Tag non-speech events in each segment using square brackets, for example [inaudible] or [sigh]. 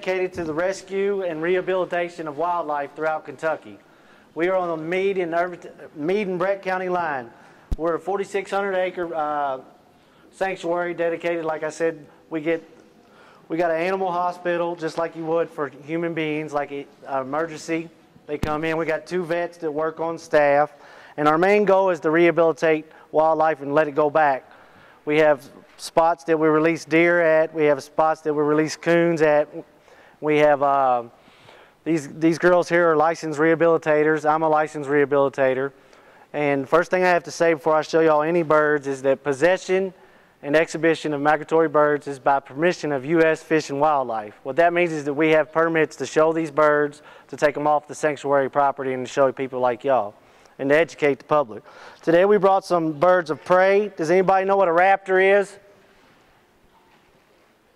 dedicated to the rescue and rehabilitation of wildlife throughout Kentucky. We are on the Meade and, Irvington- Meade and Breck County line. We're a 4,600 acre uh, sanctuary dedicated, like I said, we get we got an animal hospital just like you would for human beings, like an emergency. They come in. We got two vets that work on staff, and our main goal is to rehabilitate wildlife and let it go back. We have spots that we release deer at. We have spots that we release coons at. We have uh, these these girls here are licensed rehabilitators. I'm a licensed rehabilitator. And first thing I have to say before I show y'all any birds is that possession and exhibition of migratory birds is by permission of U.S. Fish and Wildlife. What that means is that we have permits to show these birds, to take them off the sanctuary property and to show people like y'all, and to educate the public. Today we brought some birds of prey. Does anybody know what a raptor is?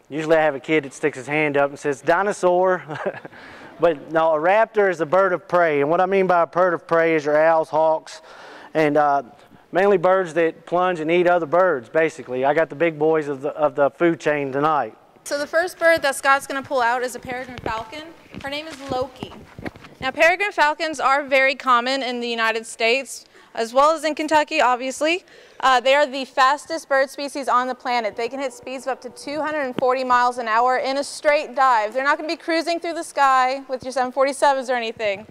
Usually I have a kid that sticks his hand up and says, dinosaur. [laughs] but no, a raptor is a bird of prey. And what I mean by a bird of prey is your owls, hawks, and uh, mainly birds that plunge and eat other birds, basically. I got the big boys of the, of the food chain tonight. So the first bird that Scott's going to pull out is a peregrine falcon. Her name is Loki. Now peregrine falcons are very common in the United States, as well as in Kentucky, obviously. Uh, they are the fastest bird species on the planet. They can hit speeds of up to 240 miles an hour in a straight dive. They're not going to be cruising through the sky with your 747s or anything.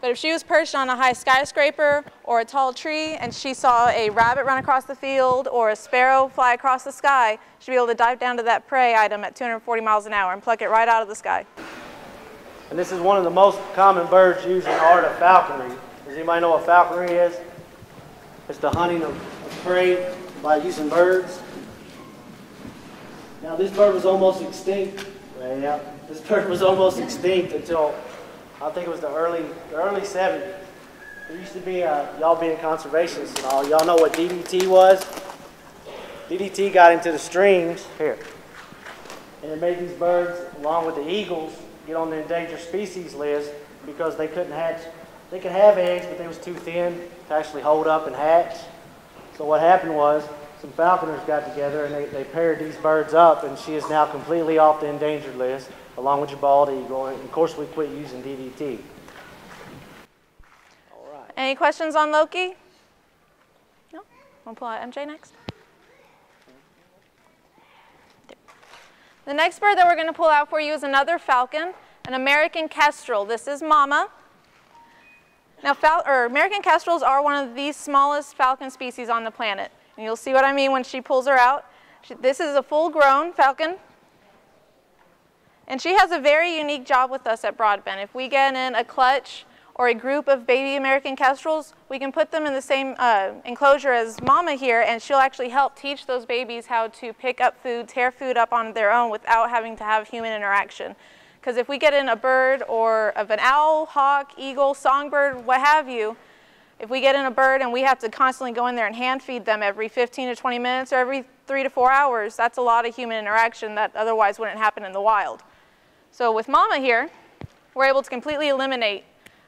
But if she was perched on a high skyscraper or a tall tree and she saw a rabbit run across the field or a sparrow fly across the sky, she'd be able to dive down to that prey item at 240 miles an hour and pluck it right out of the sky. And this is one of the most common birds used in the art of falconry. Does anybody know what falconry is? It's the hunting of prey by using birds. Now this bird was almost extinct. Yeah, this bird was almost extinct until I think it was the early the early 70s. There used to be uh, y'all being conservationists and all. Y'all know what DDT was? DDT got into the streams here, and it made these birds, along with the eagles, get on the endangered species list because they couldn't hatch. They could have eggs, but they was too thin to actually hold up and hatch. So what happened was some falconers got together and they, they paired these birds up, and she is now completely off the endangered list, along with your bald eagle. And of course, we quit using DDT. All right. Any questions on Loki? No? We'll pull out MJ next. The next bird that we're going to pull out for you is another falcon, an American kestrel. This is mama. Now, American kestrels are one of the smallest falcon species on the planet. And you'll see what I mean when she pulls her out. She, this is a full-grown falcon. And she has a very unique job with us at Broadbent. If we get in a clutch or a group of baby American kestrels, we can put them in the same uh, enclosure as mama here, and she'll actually help teach those babies how to pick up food, tear food up on their own without having to have human interaction. Because if we get in a bird or of an owl, hawk, eagle, songbird, what have you, if we get in a bird and we have to constantly go in there and hand feed them every 15 to 20 minutes or every three to four hours, that's a lot of human interaction that otherwise wouldn't happen in the wild. So with mama here, we're able to completely eliminate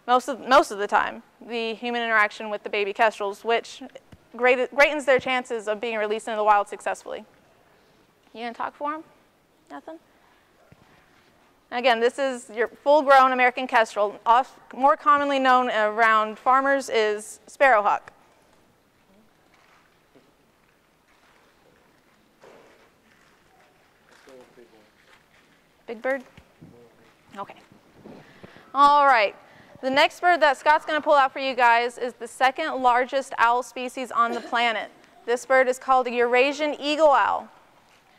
most of, most of the time the human interaction with the baby kestrels, which great, greatens their chances of being released into the wild successfully. You gonna talk for them? Nothing? Again, this is your full-grown American kestrel. Off, more commonly known around farmers is sparrowhawk. Big bird? Okay. All right. The next bird that Scott's going to pull out for you guys is the second largest owl species on the planet. This bird is called the Eurasian eagle owl.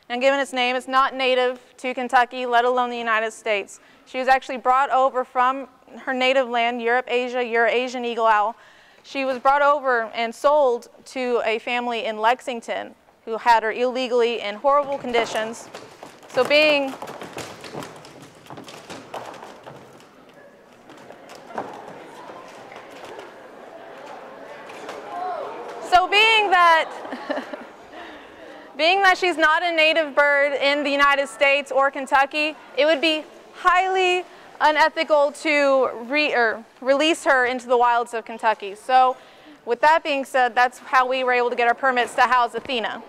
Now, given its name, it's not native to Kentucky, let alone the United States. She was actually brought over from her native land, Europe, Asia, Eurasian eagle owl. She was brought over and sold to a family in Lexington who had her illegally in horrible conditions. So being So being that [laughs] being that she's not a native bird in the United States or Kentucky, it would be highly unethical to re release her into the wilds of Kentucky. So with that being said, that's how we were able to get our permits to house Athena.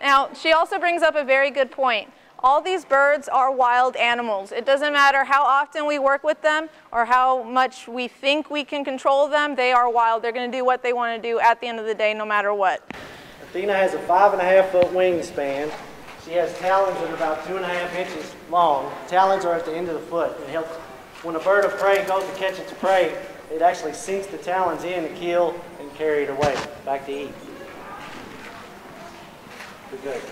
Now, she also brings up a very good point. All these birds are wild animals. It doesn't matter how often we work with them or how much we think we can control them, they are wild. They're going to do what they want to do at the end of the day, no matter what. Athena has a five and a half foot wingspan. She has talons that are about two and a half inches long. Talons are at the end of the foot. It helps when a bird of prey goes to catch its prey, it actually sinks the talons in to kill and carry it away back to eat. Be good.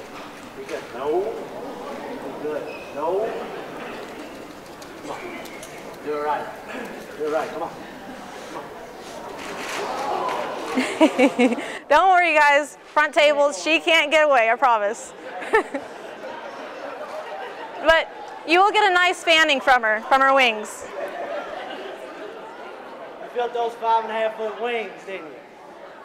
Be good. No. Good. No. Come on. Do it right. Do it right. Come on. [laughs] Don't worry, guys. Front tables, she can't get away, I promise. [laughs] but you will get a nice fanning from her, from her wings. You felt those five and a half foot wings, didn't you?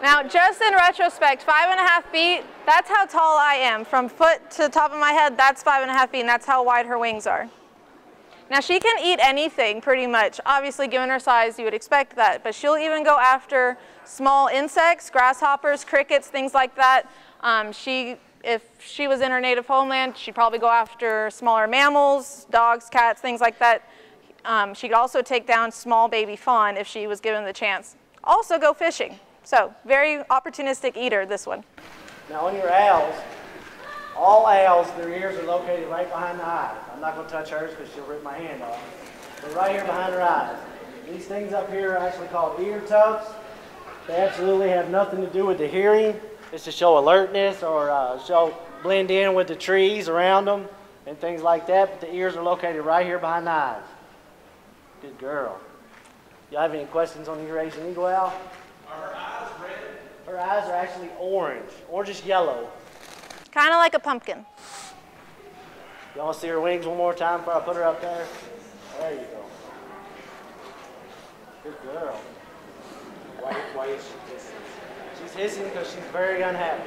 Now, just in retrospect, five and a half feet, that's how tall I am. From foot to top of my head, that's five and a half feet, and that's how wide her wings are. Now, she can eat anything pretty much. Obviously, given her size, you would expect that, but she'll even go after small insects, grasshoppers, crickets, things like that. Um, she, if she was in her native homeland, she'd probably go after smaller mammals, dogs, cats, things like that. Um, she could also take down small baby fawn if she was given the chance. Also go fishing. So very opportunistic eater, this one. Now on your owls, all owls, their ears are located right behind the eyes. I'm not going to touch hers because she'll rip my hand off. But right here behind her eyes. These things up here are actually called ear tufts. They absolutely have nothing to do with the hearing. It's to show alertness or uh, show blend in with the trees around them and things like that. But the ears are located right here behind the eyes. Good girl. Y'all have any questions on the Eurasian eagle owl? Her eyes are actually orange, orangish yellow. Kind of like a pumpkin. Y'all see her wings one more time before I put her up there? There you go. Good girl. Why, why is she hissing? She's hissing because she's very unhappy.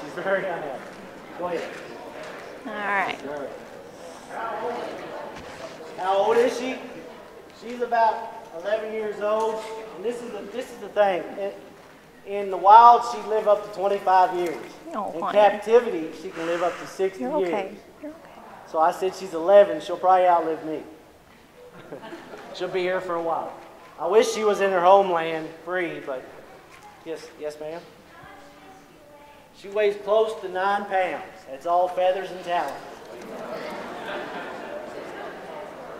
She's very unhappy. Go ahead. All right. How old is she? She's about 11 years old. And this is the, this is the thing. In, in the wild, she'd live up to 25 years. Oh, in honey. captivity, she can live up to 60 You're years. okay. You're okay. So I said she's 11. She'll probably outlive me. [laughs] She'll be here for a while. I wish she was in her homeland free, but yes, yes, ma'am. She weighs close to nine pounds. It's all feathers and talons.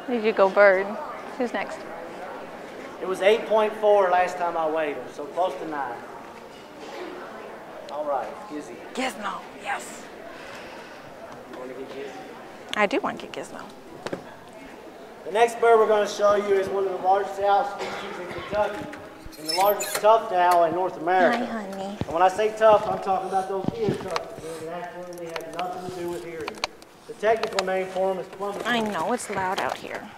There you go, bird. Who's next? It was 8.4 last time I weighed her, so close to nine. All right, Gizzy. Gizmo. Yes. You want to get Gizzy? I do want to get Gizmo. The next bird we're going to show you is one of the largest owl species in Kentucky and the largest tuft owl in North America. Hi, honey. And when I say tough, I'm talking about those ear tufts. They absolutely have nothing to do with hearing. The technical name for them is plummet. I know it's loud out here.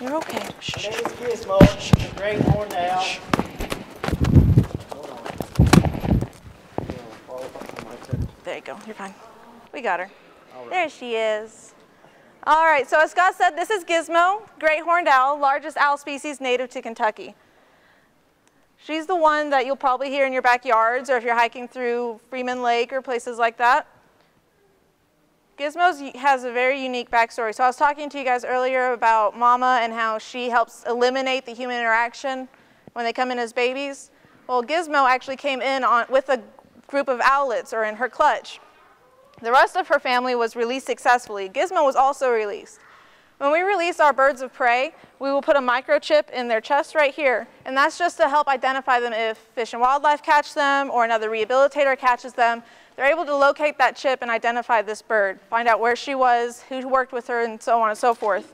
You're okay. Shh. Gizmo. She's a great horned owl. Hold on. Yeah, follow up on my turn. There you go. You're fine. We got her. There she is. All right, so as Scott said, this is Gizmo, great horned owl, largest owl species native to Kentucky. She's the one that you'll probably hear in your backyards or if you're hiking through Freeman Lake or places like that. Gizmo has a very unique backstory. So I was talking to you guys earlier about Mama and how she helps eliminate the human interaction when they come in as babies. Well, Gizmo actually came in on, with a group of owlets or in her clutch. The rest of her family was released successfully. Gizmo was also released. When we release our birds of prey, we will put a microchip in their chest right here, and that's just to help identify them if Fish and Wildlife catch them or another rehabilitator catches them. They're able to locate that chip and identify this bird, find out where she was, who worked with her, and so on and so forth.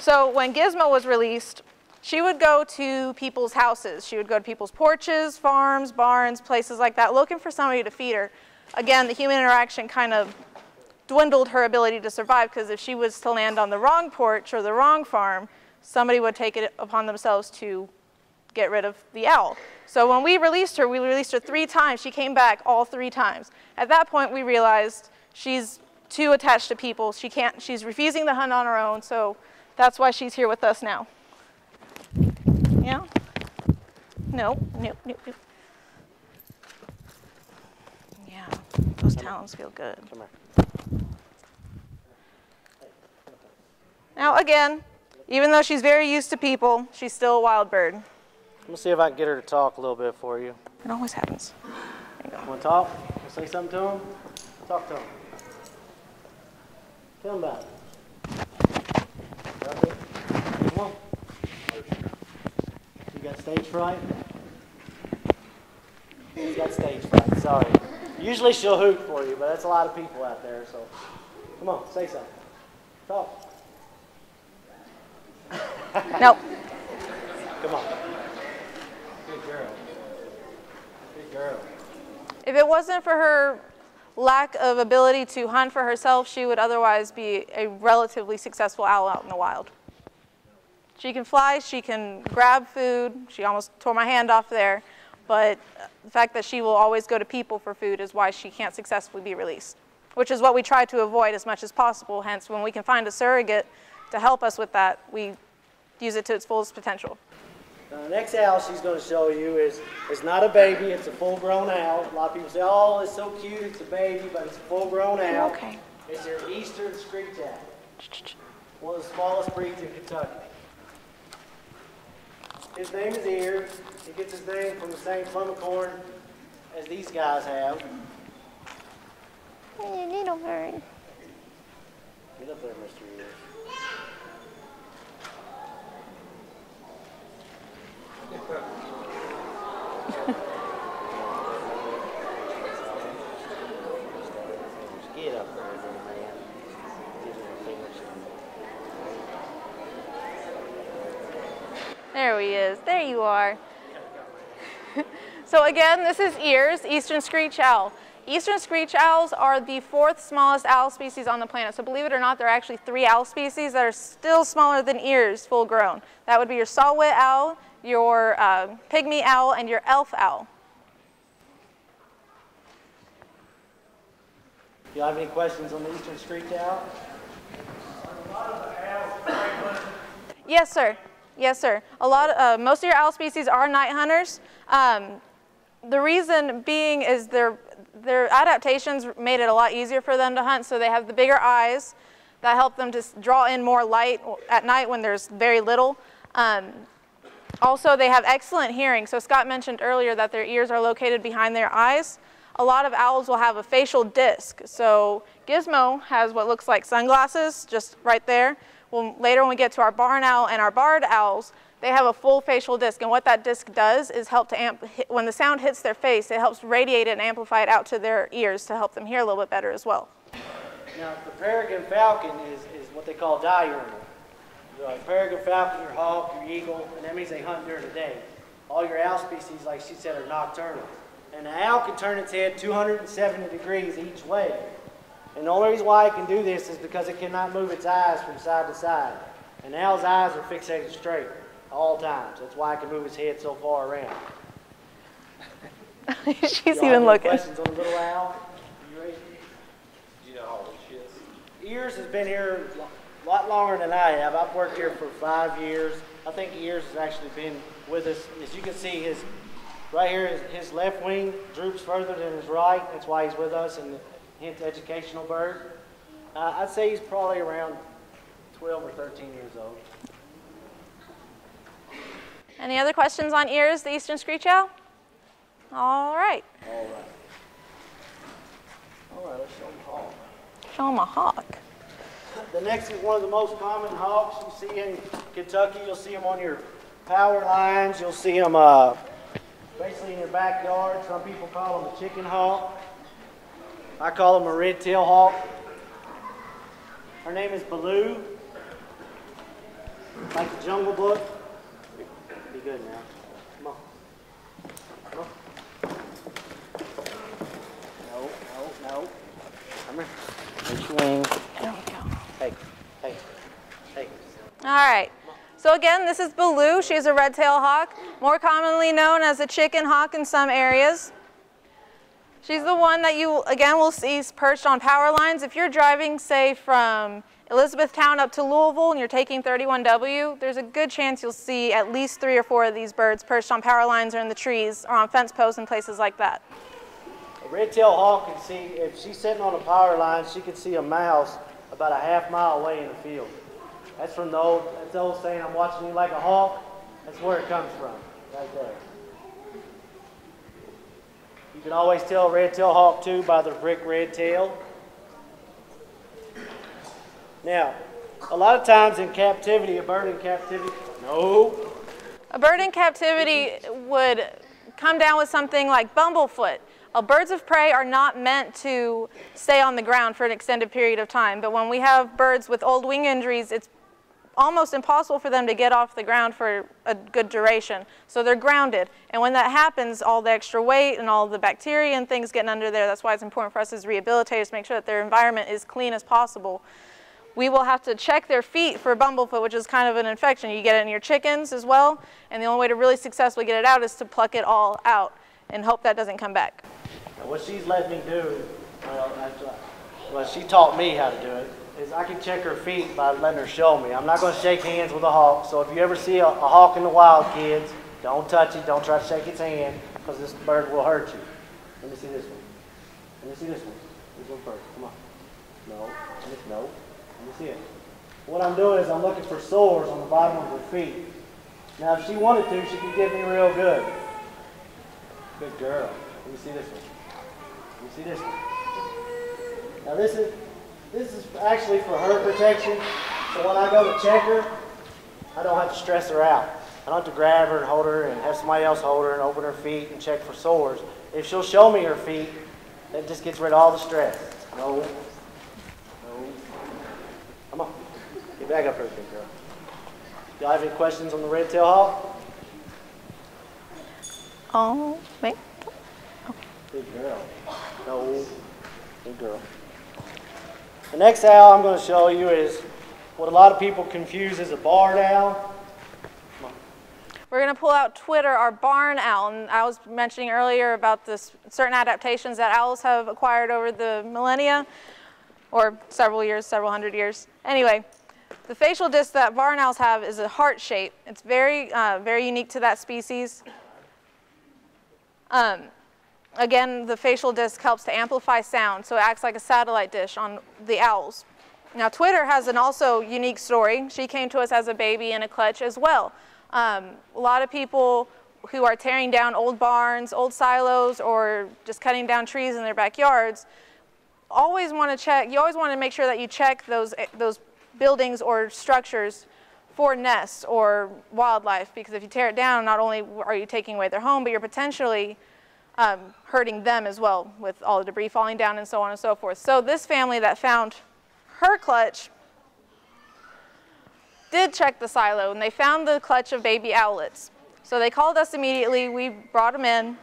So when Gizmo was released, she would go to people's houses. She would go to people's porches, farms, barns, places like that, looking for somebody to feed her. Again, the human interaction kind of dwindled her ability to survive because if she was to land on the wrong porch or the wrong farm, somebody would take it upon themselves to get rid of the owl. So when we released her, we released her three times. She came back all three times. At that point, we realized she's too attached to people. She can't, she's refusing to hunt on her own, so that's why she's here with us now. Yeah? No, nope, nope, nope. Yeah. Those talons feel good. Now, again, even though she's very used to people, she's still a wild bird. I'm gonna see if I can get her to talk a little bit for you. It always happens. Want to talk? Want to say something to him? Talk to him. Tell him about it. Come on. You got stage fright? He's got stage fright, sorry. Usually she'll hoot for you, but that's a lot of people out there, so. Come on, say something. Talk. Nope. Come on. Good girl. Good girl. If it wasn't for her lack of ability to hunt for herself, she would otherwise be a relatively successful owl out in the wild. She can fly, she can grab food. She almost tore my hand off there. But the fact that she will always go to people for food is why she can't successfully be released, which is what we try to avoid as much as possible. Hence, when we can find a surrogate to help us with that, we use it to its fullest potential. Now, the next owl she's going to show you is, is not a baby, it's a full-grown owl. A lot of people say, oh, it's so cute, it's a baby, but it's a full-grown owl. Okay. It's your eastern screech owl, one of the smallest breeds in Kentucky. His name is Ear. He gets his name from the same plumicorn as these guys have. little bird. Get up there, Mr. Ear. There. There he is. There you are. [laughs] so again, this is ears, eastern screech owl. Eastern screech owls are the fourth smallest owl species on the planet. So believe it or not, there are actually three owl species that are still smaller than ears, full grown. That would be your saw-whet owl, your uh, pygmy owl, and your elf owl. Do you have any questions on the eastern screech owl? Yes, sir. Yes, sir. A lot, of, uh, most of your owl species are night hunters. Um, the reason being is their their adaptations made it a lot easier for them to hunt. So they have the bigger eyes that help them to draw in more light at night when there's very little. Um, also, they have excellent hearing. So Scott mentioned earlier that their ears are located behind their eyes. A lot of owls will have a facial disc. So Gizmo has what looks like sunglasses just right there. Well, later when we get to our barn owl and our barred owls, they have a full facial disc. And what that disc does is help to amp, when the sound hits their face, it helps radiate it and amplify it out to their ears to help them hear a little bit better as well. Now, the peregrine falcon is, is what they call diurnal. Your peregrine falcon, your hawk, your eagle, and that means they hunt during the day. All your owl species, like she said, are nocturnal. And the owl can turn its head 270 degrees each way. And the only reason why it can do this is because it cannot move its eyes from side to side. An owl's eyes are fixated straight all times. That's why it can move its head so far around. [laughs] She's even looking. Questions on the little owl? You ready? Do you know how old she is? Ears has been here a lot longer than I have. I've worked here for five years. I think Ears has actually been with us. As you can see, his right here, his, his left wing droops further than his right. That's why he's with us, and hence educational bird. Uh, I'd say he's probably around 12 or 13 years old. Any other questions on ears, the eastern screech owl? All right. All right. All right, let's show him a hawk. Show them a hawk. The next is one of the most common hawks you see in Kentucky. You'll see them on your power lines. You'll see them uh, basically in your backyard. Some people call them a chicken hawk. I call them a red tail hawk. Her name is Baloo. Like the Jungle Book. Be good now. Come on. Come on. No, no, no. Come here. Reach your wings. There we go. Hey, hey, hey. All right. So again, this is Baloo. She's a red-tailed hawk, more commonly known as a chicken hawk in some areas. She's the one that you, again, will see perched on power lines. If you're driving, say, from Elizabethtown up to Louisville and you're taking 31W, there's a good chance you'll see at least three or four of these birds perched on power lines or in the trees or on fence posts and places like that. A red-tailed hawk can see, if she's sitting on a power line, she can see a mouse about a half mile away in the field. That's from the old, that's the old saying, I'm watching you like a hawk. That's where it comes from, right there. You can always tell red-tailed hawk too by the brick red tail. Now, a lot of times in captivity, a bird in captivity, no, A bird in captivity would come down with something like bumblefoot. Uh, birds of prey are not meant to stay on the ground for an extended period of time, but when we have birds with old wing injuries, it's almost impossible for them to get off the ground for a good duration. So they're grounded. And when that happens, all the extra weight and all the bacteria and things getting under there, that's why it's important for us as rehabilitators to make sure that their environment is clean as possible. We will have to check their feet for bumblefoot, which is kind of an infection. You get it in your chickens as well, and the only way to really successfully get it out is to pluck it all out and hope that doesn't come back. What she's let me do, well, actually, well, she taught me how to do it, is I can check her feet by letting her show me. I'm not going to shake hands with a hawk, so if you ever see a, a hawk in the wild, kids, don't touch it, don't try to shake its hand, because this bird will hurt you. Let me see this one. Let me see this one. This one first. Come on. No. No. Let me see it. What I'm doing is I'm looking for sores on the bottom of her feet. Now, if she wanted to, she could get me real good. Good girl. Let me see this one. Let me see this one? Now this is this is actually for her protection. So when I go to check her, I don't have to stress her out. I don't have to grab her and hold her and have somebody else hold her and open her feet and check for sores. If she'll show me her feet, that just gets rid of all the stress. No. No. Come on. Get back up here, big girl. Y'all have any questions on the red tail hawk? Oh, wait. Good girl. No. Good girl. The next owl I'm going to show you is what a lot of people confuse as a barn owl. We're going to pull out Twitter, our barn owl. And I was mentioning earlier about this certain adaptations that owls have acquired over the millennia, or several years, several hundred years. Anyway, the facial disc that barn owls have is a heart shape. It's very, uh, very unique to that species. Um, again, the facial disc helps to amplify sound, so it acts like a satellite dish on the owls. Now, Twitter has an also unique story. She came to us as a baby in a clutch as well. Um, a lot of people who are tearing down old barns, old silos, or just cutting down trees in their backyards always want to check, you always want to make sure that you check those, those buildings or structures for nests or wildlife because if you tear it down, not only are you taking away their home, but you're potentially um, hurting them as well with all the debris falling down and so on and so forth. So this family that found her clutch did check the silo and they found the clutch of baby owlets. So they called us immediately, we brought them in.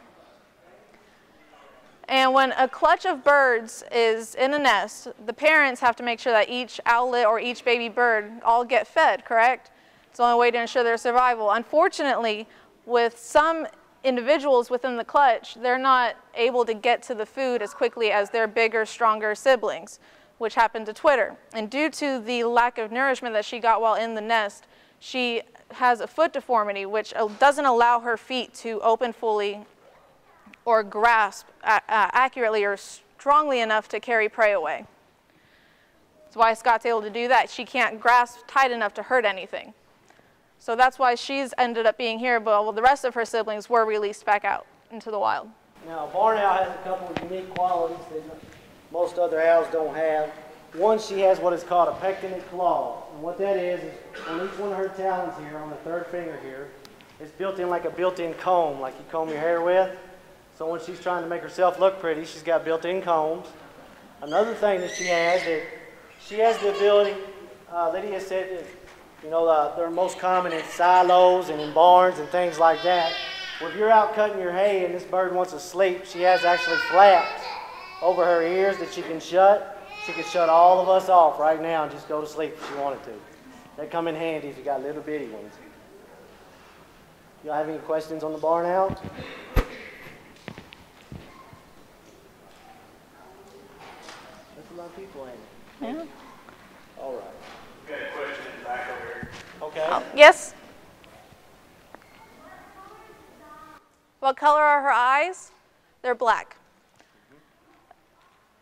And when a clutch of birds is in a nest, the parents have to make sure that each owlet or each baby bird all get fed, correct? It's the only way to ensure their survival. Unfortunately, with some individuals within the clutch, they're not able to get to the food as quickly as their bigger, stronger siblings, which happened to Twitter. And due to the lack of nourishment that she got while in the nest, she has a foot deformity, which doesn't allow her feet to open fully or grasp uh, accurately or strongly enough to carry prey away. That's why Scott's able to do that. She can't grasp tight enough to hurt anything. So that's why she's ended up being here, but well, the rest of her siblings were released back out into the wild. Now, barn owl has a couple of unique qualities that most other owls don't have. One, she has what is called a pectinate claw. And what that is, is on each one of her talons here, on the third finger here, it's built in like a built-in comb, like you comb your hair with. So when she's trying to make herself look pretty, she's got built-in combs. Another thing that she has that she has the ability, uh, Lydia said, you know, uh, they're most common in silos and in barns and things like that. Well, if you're out cutting your hay and this bird wants to sleep, she has actually flaps over her ears that she can shut. She could shut all of us off right now and just go to sleep if she wanted to. They come in handy if you got little bitty ones. Y'all have any questions on the barn owl? That's a lot of people, in it? Yeah. All right. Got a question in the back over here. Okay. Oh, yes? What color are her eyes? They're black.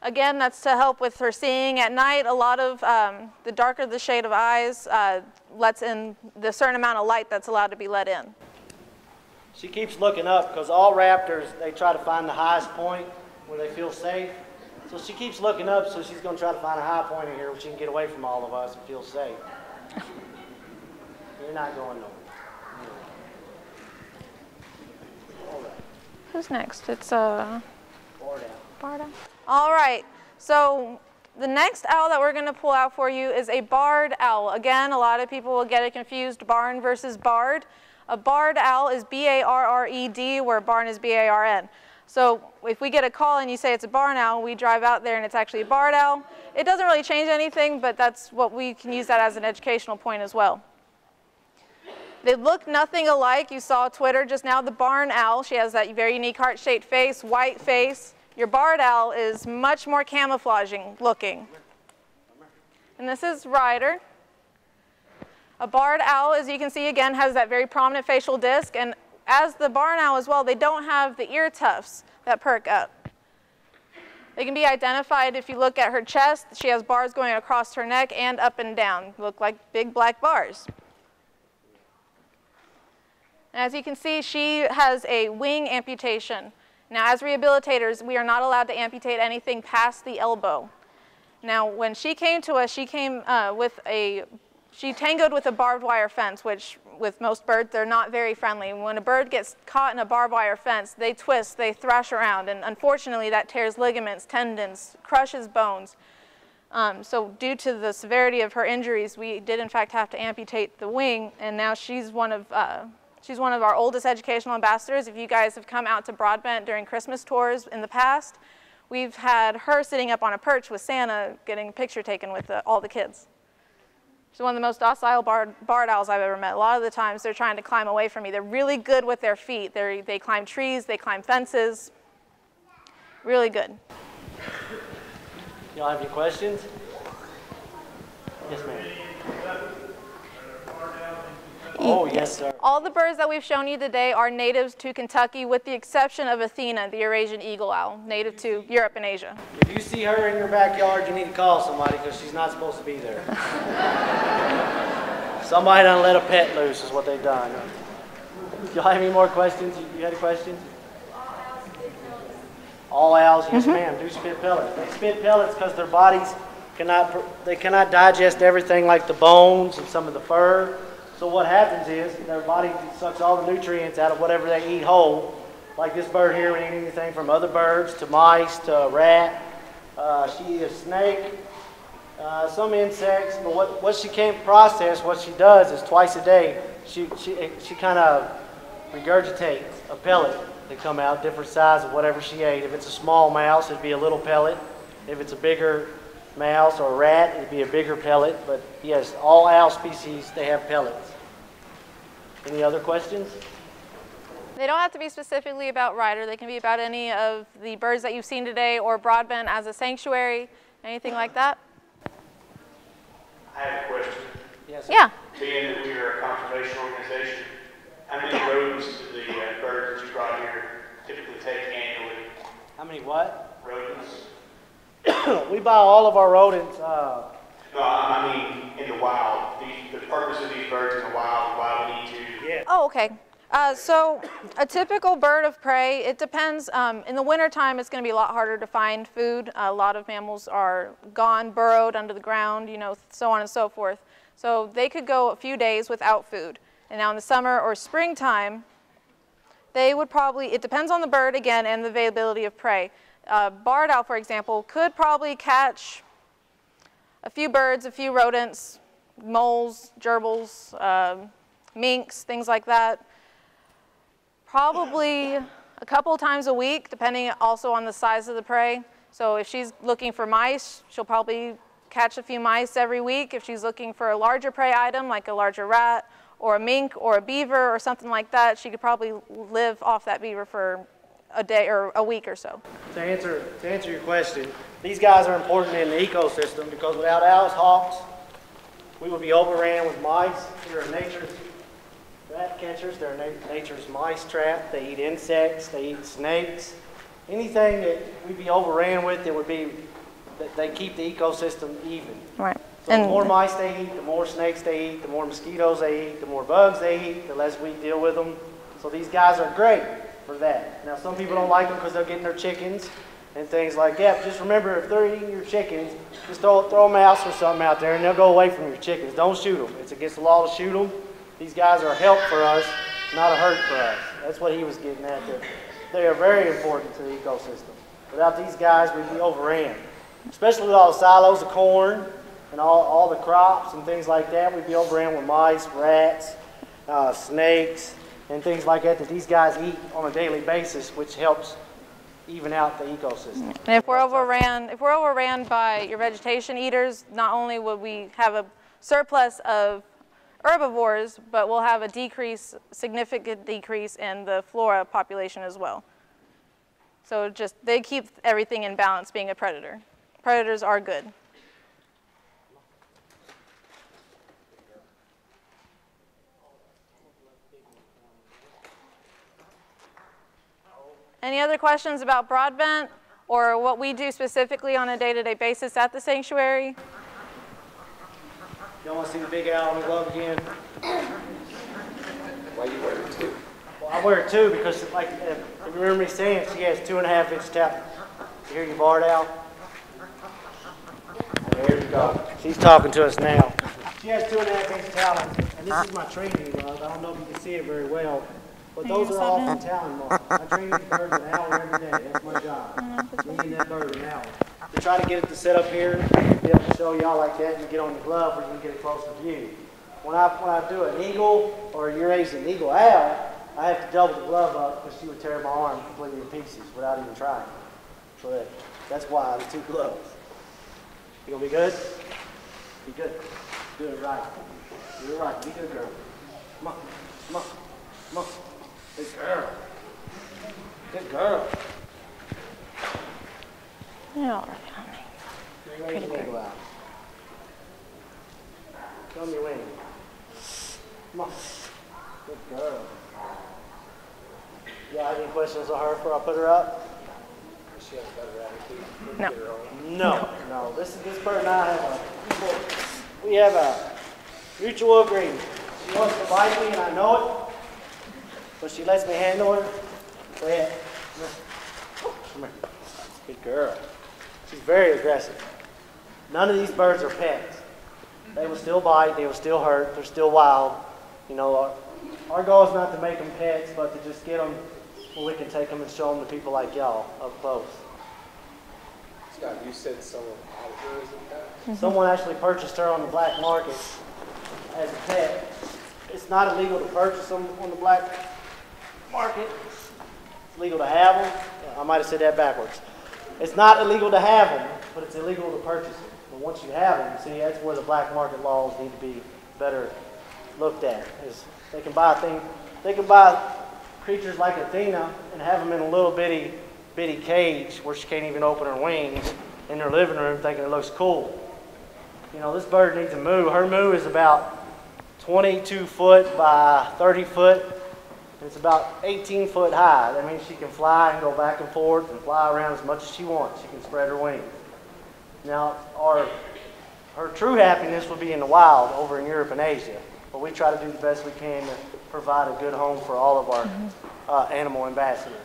Again, that's to help with her seeing at night. A lot of um, the darker the shade of eyes uh, lets in the certain amount of light that's allowed to be let in. She keeps looking up because all raptors, they try to find the highest point where they feel safe. So she keeps looking up, so she's going to try to find a high point in here where she can get away from all of us and feel safe. You're not going nowhere. Who's next? It's uh, board out. Barda. All right. So the next owl that we're going to pull out for you is a barred owl. Again, a lot of people will get it confused, barn versus barred. A barred owl is B-A-R-R-E-D, where barn is B-A-R-N. So if we get a call and you say it's a barn owl, we drive out there and it's actually a barred owl. It doesn't really change anything, but that's what we can use that as an educational point as well. They look nothing alike. You saw Twitter just now, the barn owl. She has that very unique heart-shaped face, white face. Your barred owl is much more camouflaging looking. And this is Ryder. A barred owl, as you can see again, has that very prominent facial disc. And as the barn owl as well, they don't have the ear tufts that perk up. They can be identified if you look at her chest. She has bars going across her neck and up and down. Look like big black bars. As you can see, she has a wing amputation. Now, as rehabilitators, we are not allowed to amputate anything past the elbow. Now, when she came to us, she came uh, with a, she tangoed with a barbed wire fence, which with most birds, they're not very friendly. When a bird gets caught in a barbed wire fence, they twist, they thrash around, and unfortunately that tears ligaments, tendons, crushes bones. Um, so due to the severity of her injuries, we did in fact have to amputate the wing, and now she's one of, uh, she's one of our oldest educational ambassadors. If you guys have come out to Broadbent during Christmas tours in the past, we've had her sitting up on a perch with Santa getting a picture taken with the, all the kids. She's one of the most docile barred, barred owls I've ever met. A lot of the times they're trying to climb away from me. They're really good with their feet. They're, they climb trees, they climb fences. Really good. Y'all have any questions? Yes, ma'am. Oh, yes, sir. All the birds that we've shown you today are natives to Kentucky with the exception of Athena, the Eurasian eagle owl, native to Europe and Asia. If you see her in your backyard, you need to call somebody because she's not supposed to be there. [laughs] somebody done let a pet loose is what they've done. Y'all have any more questions? You- had a question? Mm-hmm. All owls, yes ma'am, do spit pellets. They spit pellets because their bodies cannot, they cannot digest everything like the bones and some of the fur. So what happens is their body sucks all the nutrients out of whatever they eat whole. Like this bird here would eat anything from other birds to mice to rat. Uh, she eats snake, uh, some insects, but what, what she can't process, what she does is twice a day, she, she, she kind of regurgitates a pellet that come out, different size of whatever she ate. If it's a small mouse, it'd be a little pellet. If it's a bigger mouse or rat, it'd be a bigger pellet. But yes, all owl species, they have pellets. Any other questions? They don't have to be specifically about Ryder. They can be about any of the birds that you've seen today or Broadbent as a sanctuary, anything like that. I have a question. Yes. Yeah. Being that we are a conservation organization, how many rodents do the uh, birds that you brought here typically take annually? How many what? Rodents? [coughs] we buy all of our rodents. Uh, No, I I mean, in the wild, the, the purpose of these birds in the wild, why we need to. yeah. Oh, okay. Uh, so a typical bird of prey, it depends. Um, in the wintertime, it's going to be a lot harder to find food. a lot of mammals are gone, burrowed under the ground, you know, so on and so forth. So they could go a few days without food. And now in the summer or springtime, they would probably, it depends on the bird again and the availability of prey. Uh, barred owl, for example, could probably catch a few birds, a few rodents, moles, gerbils, um, minks, things like that. Probably a couple times a week, depending also on the size of the prey. So if she's looking for mice, she'll probably catch a few mice every week. If she's looking for a larger prey item, like a larger rat or a mink or a beaver or something like that, she could probably live off that beaver for a day or a week or so. To answer, to answer your question, these guys are important in the ecosystem because without owls, hawks, we would be overran with mice. They're nature's rat catchers. They're na- nature's mice trap. They eat insects. They eat snakes. anything that we'd be overran with, it would be, that they keep the ecosystem even. Right. So the And- more mice they eat, the more snakes they eat, the more mosquitoes they eat, the more bugs they eat, the less we deal with them. So these guys are great for that. Now, some people don't like them because they're getting their chickens and things like that. Just remember, if they're eating your chickens, just throw, throw a mouse or something out there and they'll go away from your chickens. Don't shoot them. It's against the law to shoot them. These guys are a help for us, not a hurt for us. That's what he was getting at there. They are very important to the ecosystem. Without these guys, we'd be overran. Especially with all the silos of corn and all, all the crops and things like that, we'd be overran with mice, rats, uh, snakes, and things like that that these guys eat on a daily basis, which helps even out the ecosystem. And if we're overran, if we're overran by your vegetation eaters, not only would we have a surplus of herbivores, but we'll have a decrease, significant decrease in the flora population as well. So just, they keep everything in balance being a predator. Predators are good. Any other questions about Broadbent or what we do specifically on a day-to-day basis at the sanctuary? Y'all want to see the big owl on the glove again? Why you wear it too? Well, I wear it too because, like, if if you remember me saying, she has two and a half inch tap. You hear you barred out? There you go. She's talking to us now. She has two and a half inch talons, and this is my training glove. I don't know if you can see it very well, but those are all from talon marks. I train these birds an hour every day. That's my job. Training that bird an hour. To try to get it to sit up here, be able to show y'all like that, and get on the glove where you can get a closer view. When I, when I do an eagle or a an eagle owl, I have to double the glove up because she would tear my arm completely in pieces without even trying. So that, that's why the two gloves. You gonna be good? Be good. Do it right. Do it right. Be good girl. Come on. Come on. Come on. Good girl. Good girl. Yeah, all right, honey. Eurasian eagle owl. Show me your wing. Come on. Good girl. You got any questions on her before I put her up? She has a better attitude. No. Own. No, no. This is this bird and I have a we have a mutual agreement. She wants to bite me and I know it, but she lets me handle her. Go ahead. Come here. Come here. Good girl. She's very aggressive. None of these birds are pets. They will still bite. They will still hurt. They're still wild. You know, our, our goal is not to make them pets, but to just get them where we can take them and show them to people like y'all up close. Scott, you said someone outdoors and that? Mm-hmm. Someone actually purchased her on the black market as a pet. It's not illegal to purchase them on the black market. It's legal to have them. I might have said that backwards. It's not illegal to have them, but it's illegal to purchase them. But once you have them, see, that's where the black market laws need to be better looked at. Is they can buy a thing, they can buy creatures like Athena and have them in a little bitty, bitty cage where she can't even open her wings in their living room thinking it looks cool. You know, this bird needs a mew. Her mew is about 22 foot by 30 foot. And It's about 18 foot high. That means she can fly and go back and forth and fly around as much as she wants. She can spread her wings. Now, our, her true happiness would be in the wild over in Europe and Asia. But we try to do the best we can to provide a good home for all of our uh, animal ambassadors.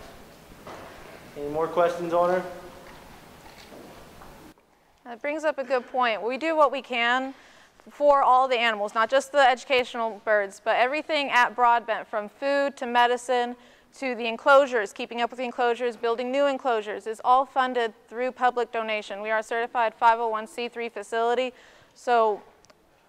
Any more questions on her? That brings up a good point. We do what we can for all the animals, not just the educational birds, but everything at Broadbent, from food to medicine to the enclosures, keeping up with the enclosures, building new enclosures, is all funded through public donation. We are a certified 501c3 facility, so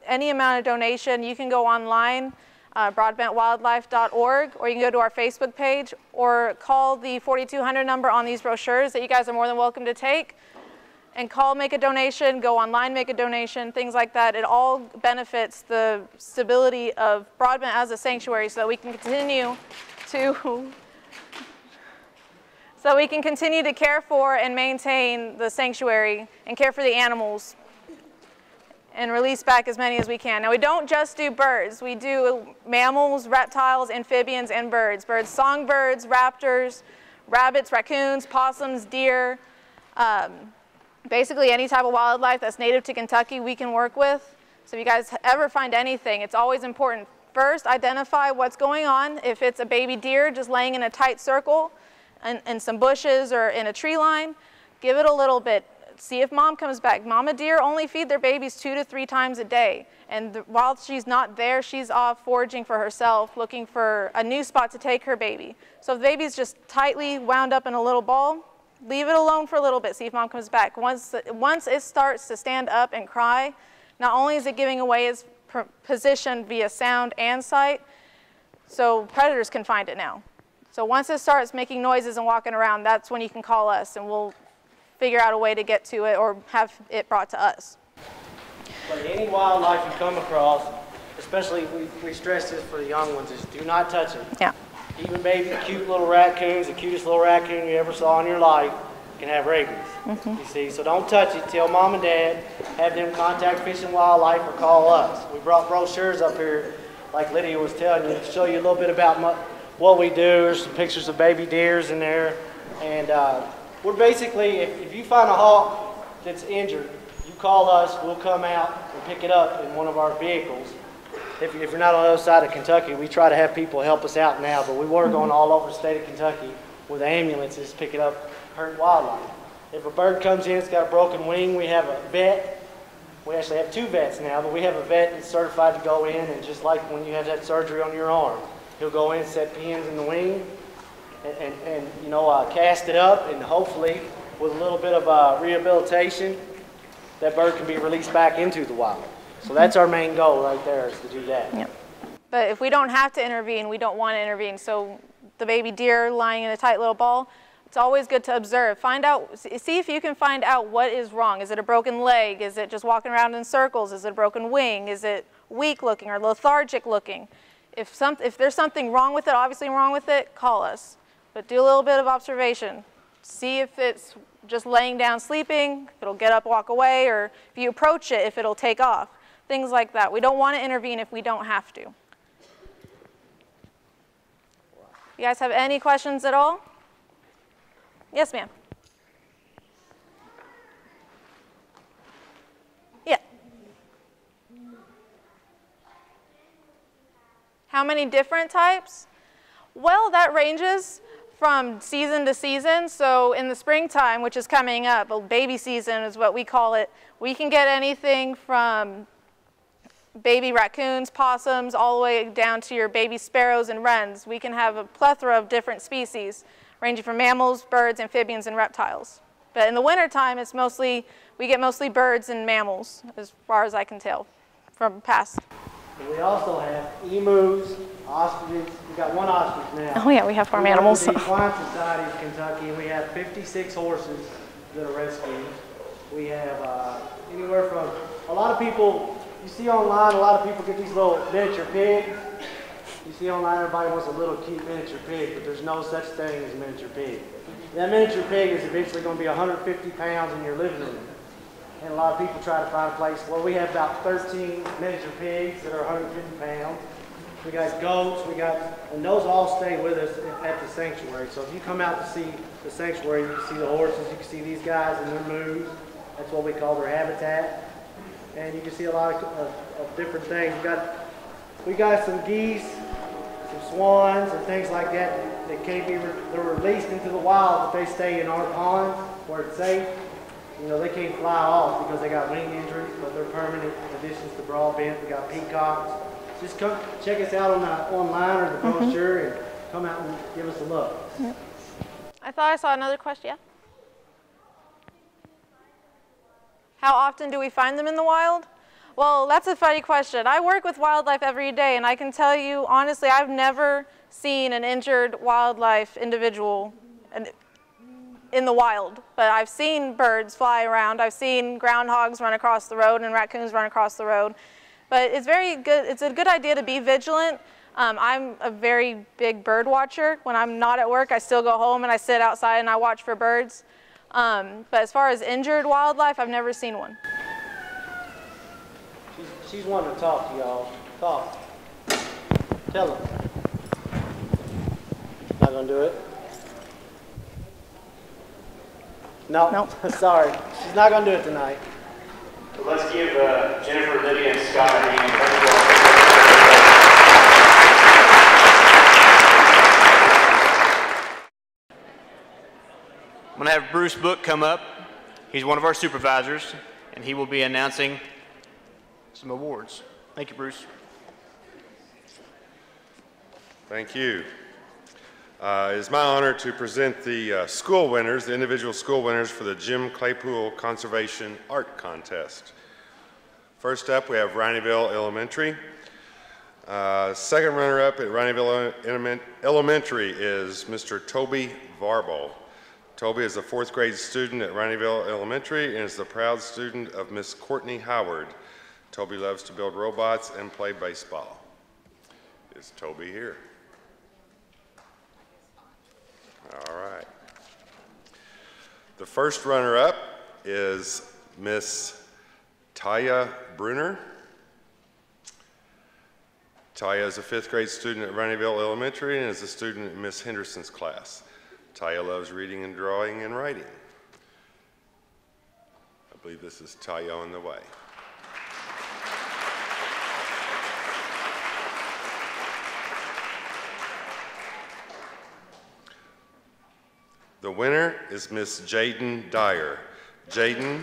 any amount of donation, you can go online, uh, broadbentwildlife.org, or you can go to our Facebook page, or call the 4200 number on these brochures that you guys are more than welcome to take and call, make a donation, go online, make a donation, things like that. It all benefits the stability of Broadbent as a sanctuary so that we can continue to [laughs] so we can continue to care for and maintain the sanctuary and care for the animals and release back as many as we can. Now we don't just do birds. We do mammals, reptiles, amphibians, and birds. Birds, songbirds, raptors, rabbits, raccoons, possums, deer, um, basically any type of wildlife that's native to Kentucky we can work with. So if you guys ever find anything, it's always important. First, identify what's going on. If it's a baby deer just laying in a tight circle and some bushes or in a tree line, give it a little bit. See if mom comes back. Mama deer only feed their babies two to three times a day. And the, while she's not there, she's off foraging for herself, looking for a new spot to take her baby. So if the baby's just tightly wound up in a little ball, leave it alone for a little bit, see if mom comes back. Once, once it starts to stand up and cry, not only is it giving away its position via sound and sight, so predators can find it now. So once it starts making noises and walking around, that's when you can call us and we'll figure out a way to get to it or have it brought to us. But any wildlife you come across, especially we, we stress this for the young ones, is do not touch it. Yeah. Even baby cute little raccoons, the cutest little raccoon you ever saw in your life, can have rabies. You see, so don't touch it. Tell mom and dad. Have them contact Fish and Wildlife or call us. We brought brochures up here, like Lydia was telling you, to show you a little bit about what we do. There's some pictures of baby deers in there, and uh, we're basically, if, if you find a hawk that's injured, you call us. We'll come out and pick it up in one of our vehicles. If, if you're not on the other side of Kentucky, we try to have people help us out now, but we were going all over the state of Kentucky with ambulances picking up hurt wildlife. If a bird comes in, it's got a broken wing, we have a vet. We actually have two vets now, but we have a vet that's certified to go in and just like when you have that surgery on your arm, he'll go in, set pins in the wing, and, and, and you know, uh, cast it up, and hopefully with a little bit of uh, rehabilitation, that bird can be released back into the wild. So that's our main goal right there is to do that. Yep. But if we don't have to intervene, we don't want to intervene. So the baby deer lying in a tight little ball, it's always good to observe. Find out, see if you can find out what is wrong. Is it a broken leg? Is it just walking around in circles? Is it a broken wing? Is it weak looking or lethargic looking? If, some, if there's something wrong with it, obviously wrong with it, call us. But do a little bit of observation. See if it's just laying down sleeping, if it'll get up, walk away, or if you approach it, if it'll take off. Things like that. We don't want to intervene if we don't have to. You guys have any questions at all? Yes, ma'am. Yeah. How many different types? Well, that ranges from season to season. So in the springtime, which is coming up, baby season is what we call it, we can get anything from baby raccoons, possums, all the way down to your baby sparrows and wrens. We can have a plethora of different species, ranging from mammals, birds, amphibians, and reptiles. But in the wintertime, it's mostly, we get mostly birds and mammals, as far as I can tell from past. And we also have emus, ostriches. We've got one ostrich now. Oh yeah, we have farm We animals. with The Equine Society of Kentucky, we have 56 horses that are rescued. We have uh, anywhere from, a lot of people, you see online, a lot of people get these little miniature pigs. You see online, everybody wants a little cute miniature pig, but there's no such thing as a miniature pig. That miniature pig is eventually going to be 150 pounds in your living room. And a lot of people try to find a place, well, we have about 13 miniature pigs that are 150 pounds. We got goats, we got, and those all stay with us at the sanctuary. So if you come out to see the sanctuary, you can see the horses, you can see these guys and their moves. That's what we call their habitat. And you can see a lot of, of, of different things. We got, we got some geese, some swans and things like that that can't be, re- they're released into the wild, but they stay in our pond where it's safe. You know, they can't fly off because they got wing injuries, but they're permanent additions to Broadbent. We got peacocks. Just come check us out on the online or the mm-hmm. brochure and come out and give us a look. I thought I saw another question. Yeah. How often do we find them in the wild? Well, that's a funny question. I work with wildlife every day, and I can tell you honestly, I've never seen an injured wildlife individual in- the wild. But I've seen birds fly around. I've seen groundhogs run across the road and raccoons run across the road. But it's very good. It's a good idea to be vigilant. Um, I'm a very big bird watcher. When I'm not at work, I still go home and I sit outside and I watch for birds. Um, but as far as injured wildlife, I've never seen one. She's, she's wanting to talk to y'all. Talk. Tell them. Not gonna do it. No, Nope. [laughs] sorry. She's not going to do it tonight. Let's give uh, Jennifer, Lydia, and Scott a hand. Thank you all. I'm going to have Bruce Book come up. He's one of our supervisors, and he will be announcing some awards. Thank you, Bruce. Thank you. Uh, It is my honor to present the uh, school winners, the individual school winners for the Jim Claypool Conservation Art Contest. First up, we have Rineyville Elementary. Uh, Second runner-up at Rineyville Element- Elementary is Mr. Toby Varble. Toby is a fourth grade student at Rineyville Elementary and is the proud student of Miss Courtney Howard. Toby loves to build robots and play baseball. Is Toby here? All right. The first runner-up is Miss Taya Bruner. Taya is a fifth grade student at Rineyville Elementary and is a student in Miss Henderson's class. Taya loves reading and drawing and writing. I believe this is Taya on the way. The winner is Miss Jaden Dyer. Jaden.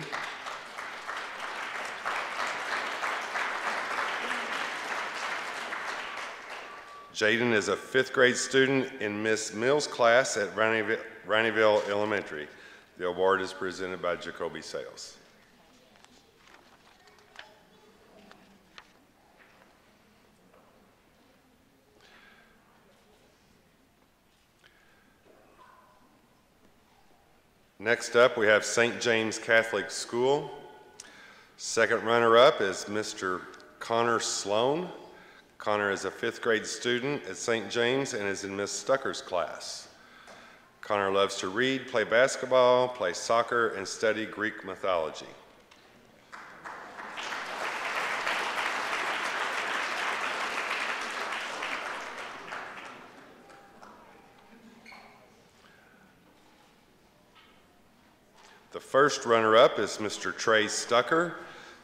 Jaden is a fifth grade student in Miss Mills' class at Rineyville Elementary. The award is presented by Jacoby Sales. Next up, we have St. James Catholic School. Second runner-up is Mr. Connor Sloan. Connor is a fifth grade student at St. James and is in Miss Stucker's class. Connor loves to read, play basketball, play soccer, and study Greek mythology. The first runner-up is Mr. Trey Stucker.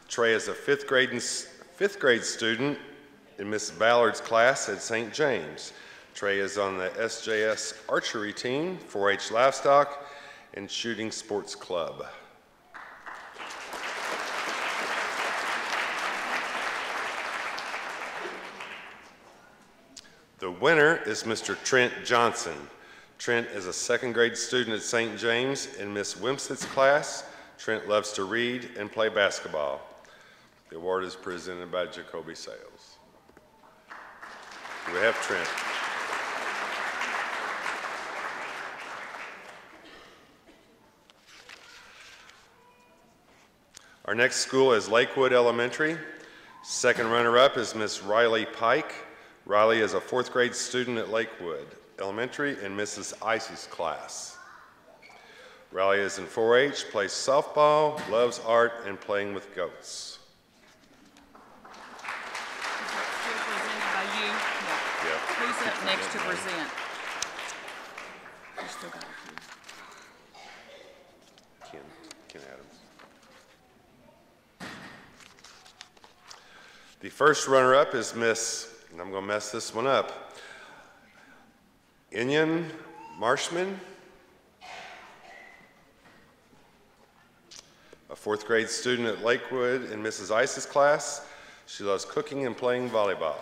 Trey is a fifth grade, fifth grade student in Miss Ballard's class at St. James. Trey is on the SJS archery team, 4-H livestock, and shooting sports club. The winner is Mr. Trent Johnson. Trent is a second grade student at St. James in Miss Wimstead's class. Trent loves to read and play basketball. The award is presented by Jacoby Sales. We have Trent? Our next school is Lakewood Elementary. Second runner-up is Miss Riley Pike. Riley is a fourth grade student at Lakewood Elementary in Mrs. Icy's class. Riley is in 4-H, plays softball, loves art, and playing with goats. Still presented by you? Yeah. Yeah. Who's up next to present? Ken, Ken Adams. The first runner-up is Miss, and I'm going to mess this one up, Inyan Marshman, a fourth grade student at Lakewood in Mrs. Ice's class. She loves cooking and playing volleyball.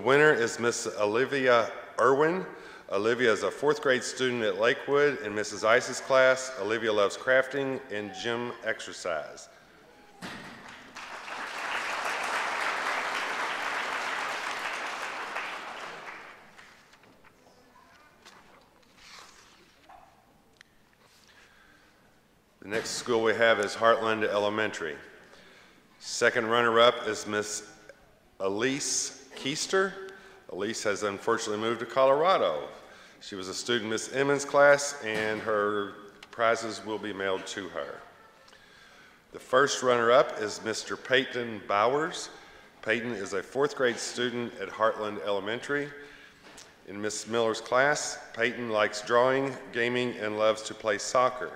The winner is Miss Olivia Irwin. Olivia is a fourth grade student at Lakewood in Mrs. Ice's class. Olivia loves crafting and gym exercise. The next school we have is Heartland Elementary. Second runner-up is Miss Elise Keister. Elise has unfortunately moved to Colorado. She was a student in Miss Emmons' class, and her prizes will be mailed to her. The first runner-up is Mr. Peyton Bowers. Peyton is a fourth grade student at Heartland Elementary. In Miss Miller's class, Peyton likes drawing, gaming, and loves to play soccer.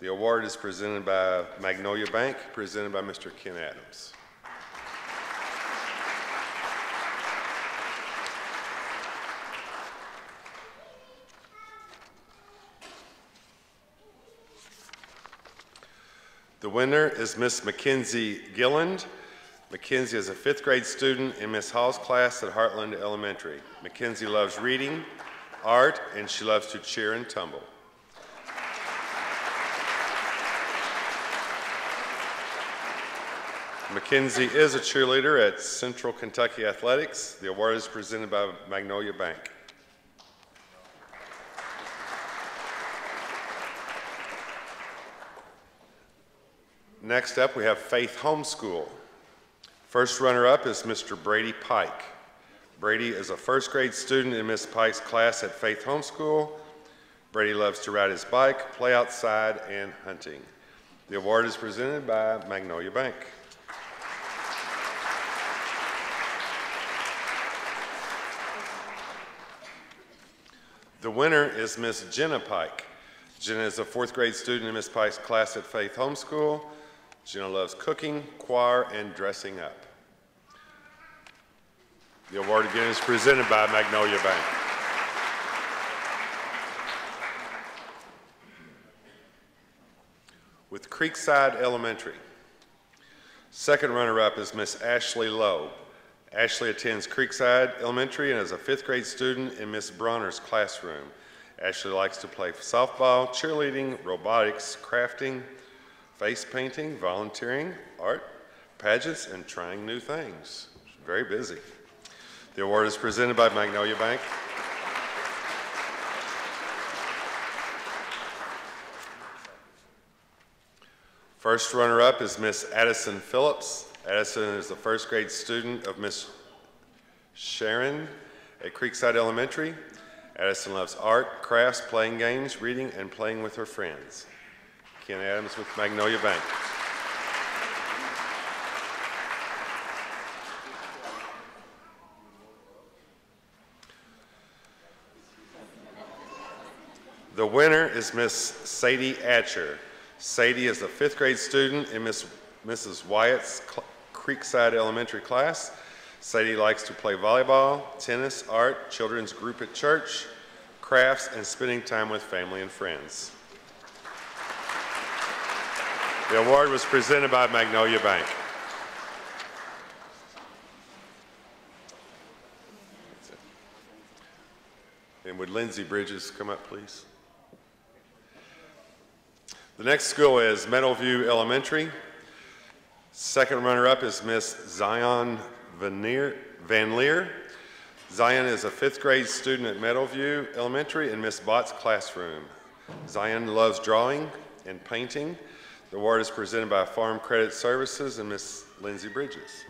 The award is presented by Magnolia Bank, presented by Mr. Ken Adams. The winner is Miss Mackenzie Gilland. Mackenzie is a fifth grade student in Miss Hall's class at Heartland Elementary. Mackenzie loves reading, art, and she loves to cheer and tumble. Mackenzie is a cheerleader at Central Kentucky Athletics. The award is presented by Magnolia Bank. Next up, we have Faith Homeschool. First runner-up is Mr. Brady Pike. Brady is a first grade student in Miss Pike's class at Faith Homeschool. Brady loves to ride his bike, play outside, and hunting. The award is presented by Magnolia Bank. The winner is Miss Jenna Pike. Jenna is a fourth grade student in Miss Pike's class at Faith Homeschool. Jenna loves cooking, choir, and dressing up. The award again is presented by Magnolia Bank. With Creekside Elementary. Second runner-up is Miss Ashley Lowe. Ashley attends Creekside Elementary and is a fifth grade student in Miss Bronner's classroom. Ashley likes to play softball, cheerleading, robotics, crafting, face painting, volunteering, art, pageants, and trying new things. She's very busy. The award is presented by Magnolia Bank. First runner-up is Miss Addison Phillips. Addison is the first grade student of Miss Sharon at Creekside Elementary. Addison loves art, crafts, playing games, reading, and playing with her friends. Ken Adams with Magnolia Bank. The winner is Miss Sadie Atcher. Sadie is a fifth grade student in Miss, Mrs. Wyatt's cl- Creekside Elementary class. Sadie likes to play volleyball, tennis, art, children's group at church, crafts, and spending time with family and friends. The award was presented by Magnolia Bank. And would Lindsay Bridges come up, please? The next school is Meadowview Elementary. Second runner-up is Miss Zion Van Leer. Zion is a fifth grade student at Meadowview Elementary in Miss Bott's classroom. Zion loves drawing and painting. The award is presented by Farm Credit Services and Miss Lindsay Bridges.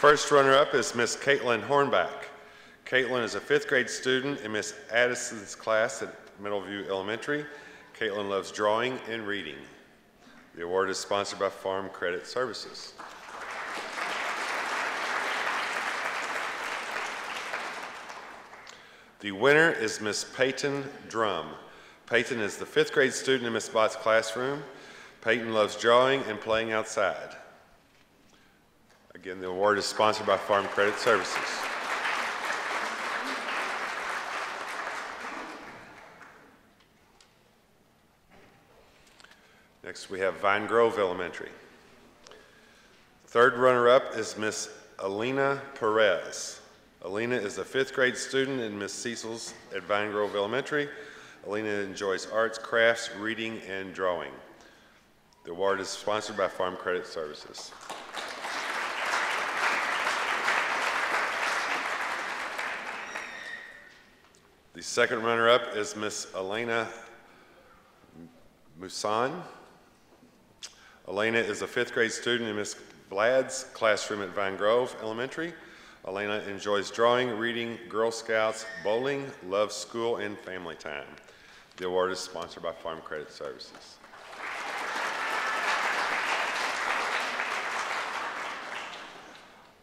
First runner-up is Miss Caitlin Hornback. Caitlin is a fifth grade student in Miss Addison's class at Meadowview Elementary. Caitlin loves drawing and reading. The award is sponsored by Farm Credit Services. The winner is Miss Peyton Drum. Peyton is the fifth grade student in Miss Bott's classroom. Peyton loves drawing and playing outside. Again, the award is sponsored by Farm Credit Services. Next, we have Vine Grove Elementary. Third runner-up is Miss Alina Perez. Alina is a fifth grade student in Miss Cecil's at Vine Grove Elementary. Alina enjoys arts, crafts, reading, and drawing. The award is sponsored by Farm Credit Services. The second runner-up is Miss Elena Musan. Elena is a fifth grade student in Miss Vlad's classroom at Vine Grove Elementary. Elena enjoys drawing, reading, Girl Scouts, bowling, loves school, and family time. The award is sponsored by Farm Credit Services.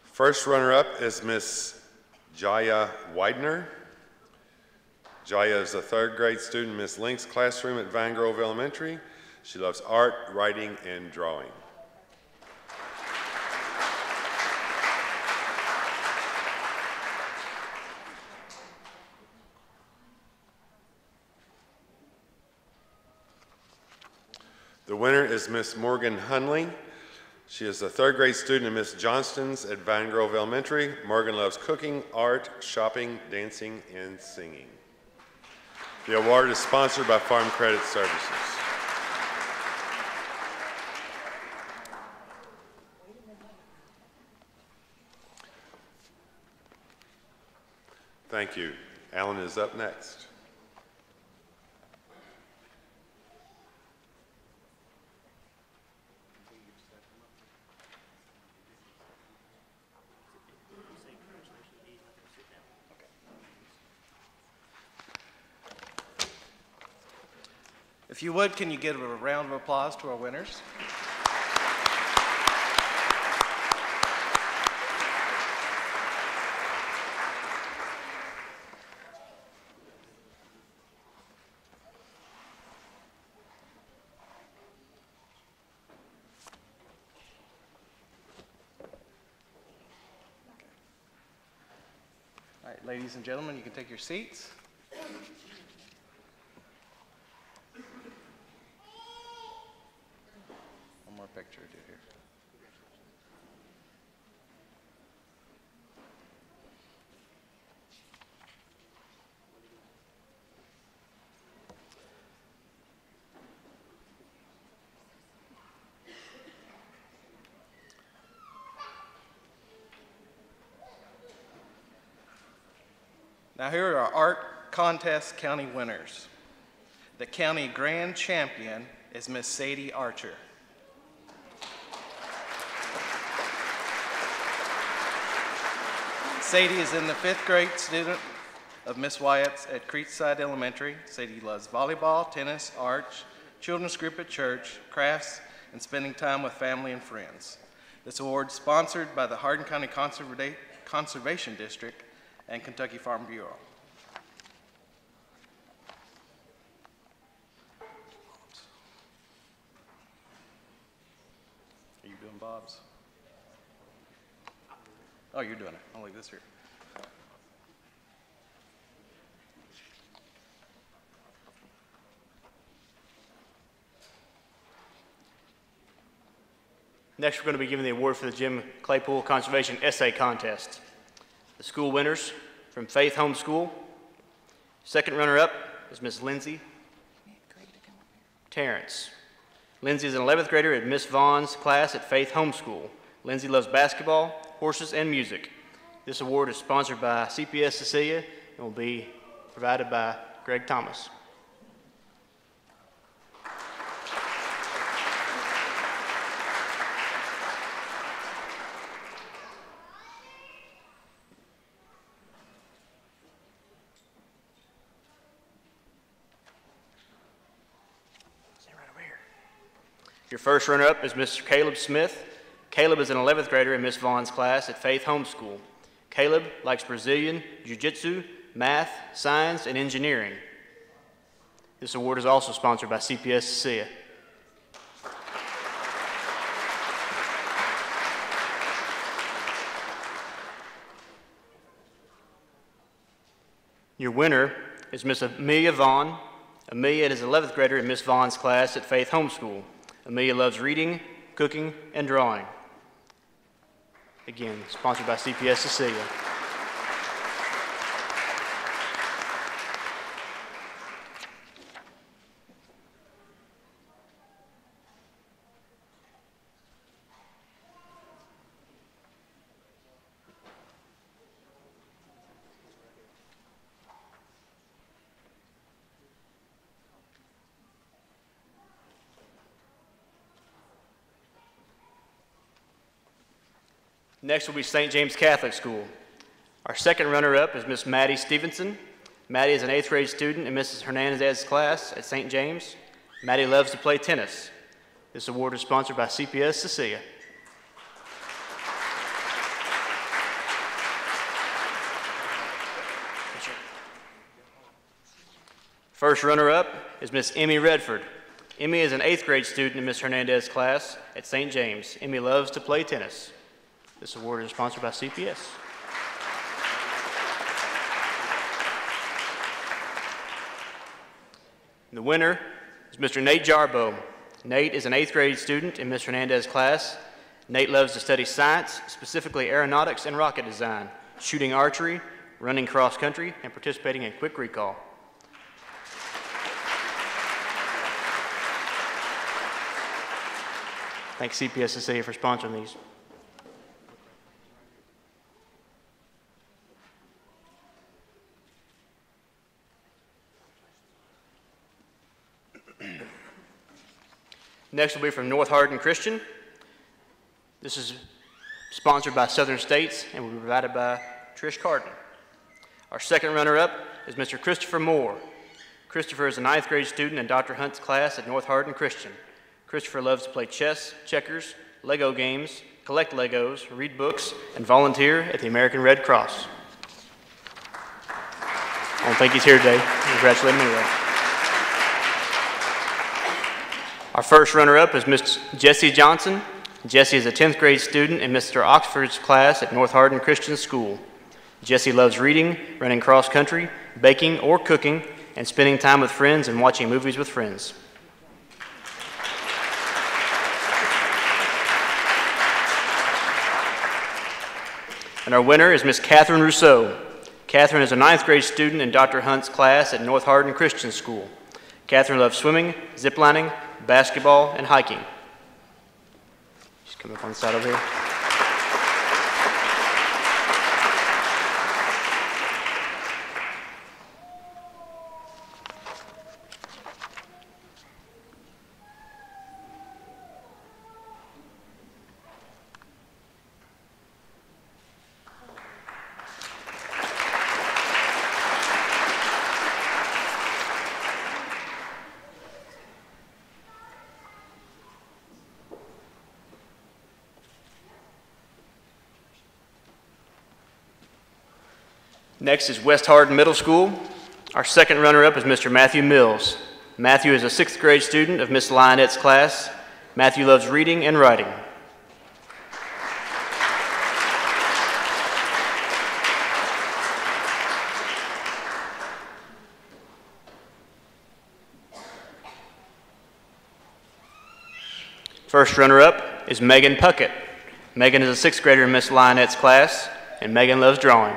First runner-up is Miss Jaya Widener. Jaya is a third grade student in Miss Link's classroom at Vine Grove Elementary. She loves art, writing, and drawing. The winner is Miss Morgan Hunley. She is a third grade student in Miss Johnston's at Vine Grove Elementary. Morgan loves cooking, art, shopping, dancing, and singing. The award is sponsored by Farm Credit Services. Thank you. Alan is up next. If you would, can you give a round of applause to our winners? All right, ladies and gentlemen, you can take your seats. One more picture or two here. Now, here are our art contest county winners. The county grand champion is Miss Sadie Archer. Sadie is in the fifth grade student of Miss Wyatt's at Creekside Elementary. Sadie loves volleyball, tennis, arch, children's group at church, crafts, and spending time with family and friends. This award sponsored by the Hardin County Conserva- Conservation District and Kentucky Farm Bureau. Are you doing Bob's? Oh, you're doing it. I'll leave this here. Next, we're going to be giving the award for the Jim Claypool Conservation Essay Contest. The school winners from Faith Home School. Second runner-up is Miss Lindsay Terrence. Lindsay is an 11th grader at Miss Vaughn's class at Faith Home School. Lindsay loves basketball, horses, and music. This award is sponsored by CPS Cecilia and will be provided by Greg Thomas. Your first runner-up is Mr. Caleb Smith. Caleb is an 11th grader in Miss Vaughn's class at Faith Homeschool. Caleb likes Brazilian, Jiu-Jitsu, math, science, and engineering. This award is also sponsored by CPS. Your winner is Miss Amelia Vaughn. Amelia is an 11th grader in Miss Vaughn's class at Faith Homeschool. Amelia loves reading, cooking, and drawing. Again, sponsored by CPS Cecilia. Next will be St. James Catholic School. Our second runner-up is Miss Maddie Stevenson. Maddie is an eighth grade student in Mrs. Hernandez's class at St. James. Maddie loves to play tennis. This award is sponsored by CPS Cecilia. First runner-up is Miss Emmy Redford. Emmy is an eighth grade student in Miss Hernandez's class at St. James. Emmy loves to play tennis. This award is sponsored by CPS. The winner is Mr. Nate Jarbo. Nate is an eighth grade student in Miss Hernandez's class. Nate loves to study science, specifically aeronautics and rocket design, shooting archery, running cross country, and participating in quick recall. Thanks CPSSA for sponsoring these. Next will be from North Hardin Christian. This is sponsored by Southern States and will be provided by Trish Carden. Our second runner-up is Mr. Christopher Moore. Christopher is a ninth grade student in Dr. Hunt's class at North Hardin Christian. Christopher loves to play chess, checkers, Lego games, collect Legos, read books, and volunteer at the American Red Cross. I don't think he's here today. Congratulate him anyway. Our first runner-up is Miss Jessie Johnson. Jessie is a 10th grade student in Mr. Oxford's class at North Hardin Christian School. Jessie loves reading, running cross country, baking or cooking, and spending time with friends and watching movies with friends. And our winner is Miss Catherine Rousseau. Catherine is a ninth grade student in Dr. Hunt's class at North Hardin Christian School. Catherine loves swimming, ziplining, basketball, and hiking. Just come up on the side over here. Next is West Hardin Middle School. Our second runner-up is Mr. Matthew Mills. Matthew is a sixth grade student of Miss Lionette's class. Matthew loves reading and writing. First runner-up is Megan Puckett. Megan is a sixth grader in Miss Lionette's class, and Megan loves drawing.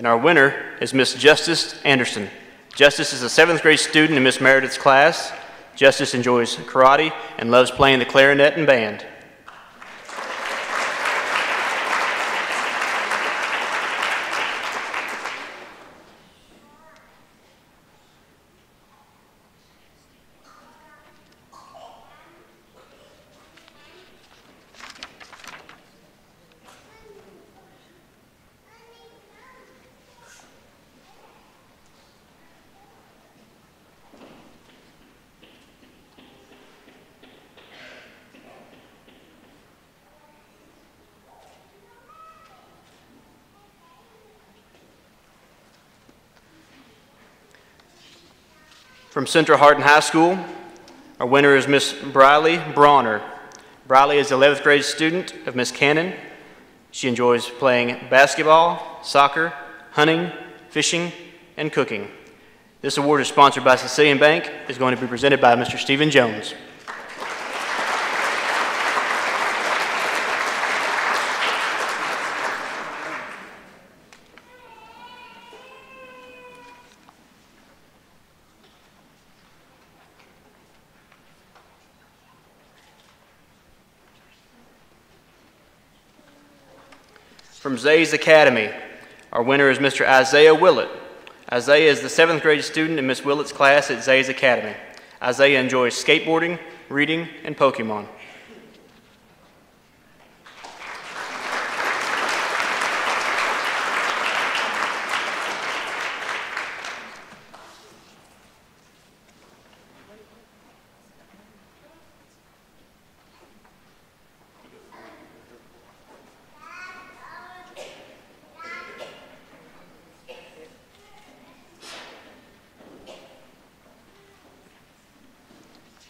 And our winner is Miss Justice Anderson. Justice is a seventh grade student in Miss Meredith's class. Justice enjoys karate and loves playing the clarinet and band. From Central Hardin High School, our winner is Miss Briley Brawner. Briley is the 11th grade student of Miss Cannon. She enjoys playing basketball, soccer, hunting, fishing, and cooking. This award is sponsored by Cecilian Bank, is going to be presented by Mr. Stephen Jones. Zay's Academy, our winner is Mr. Isaiah Willett. Isaiah is the seventh grade student in Miss Willett's class at Zay's Academy. Isaiah enjoys skateboarding, reading, and Pokemon.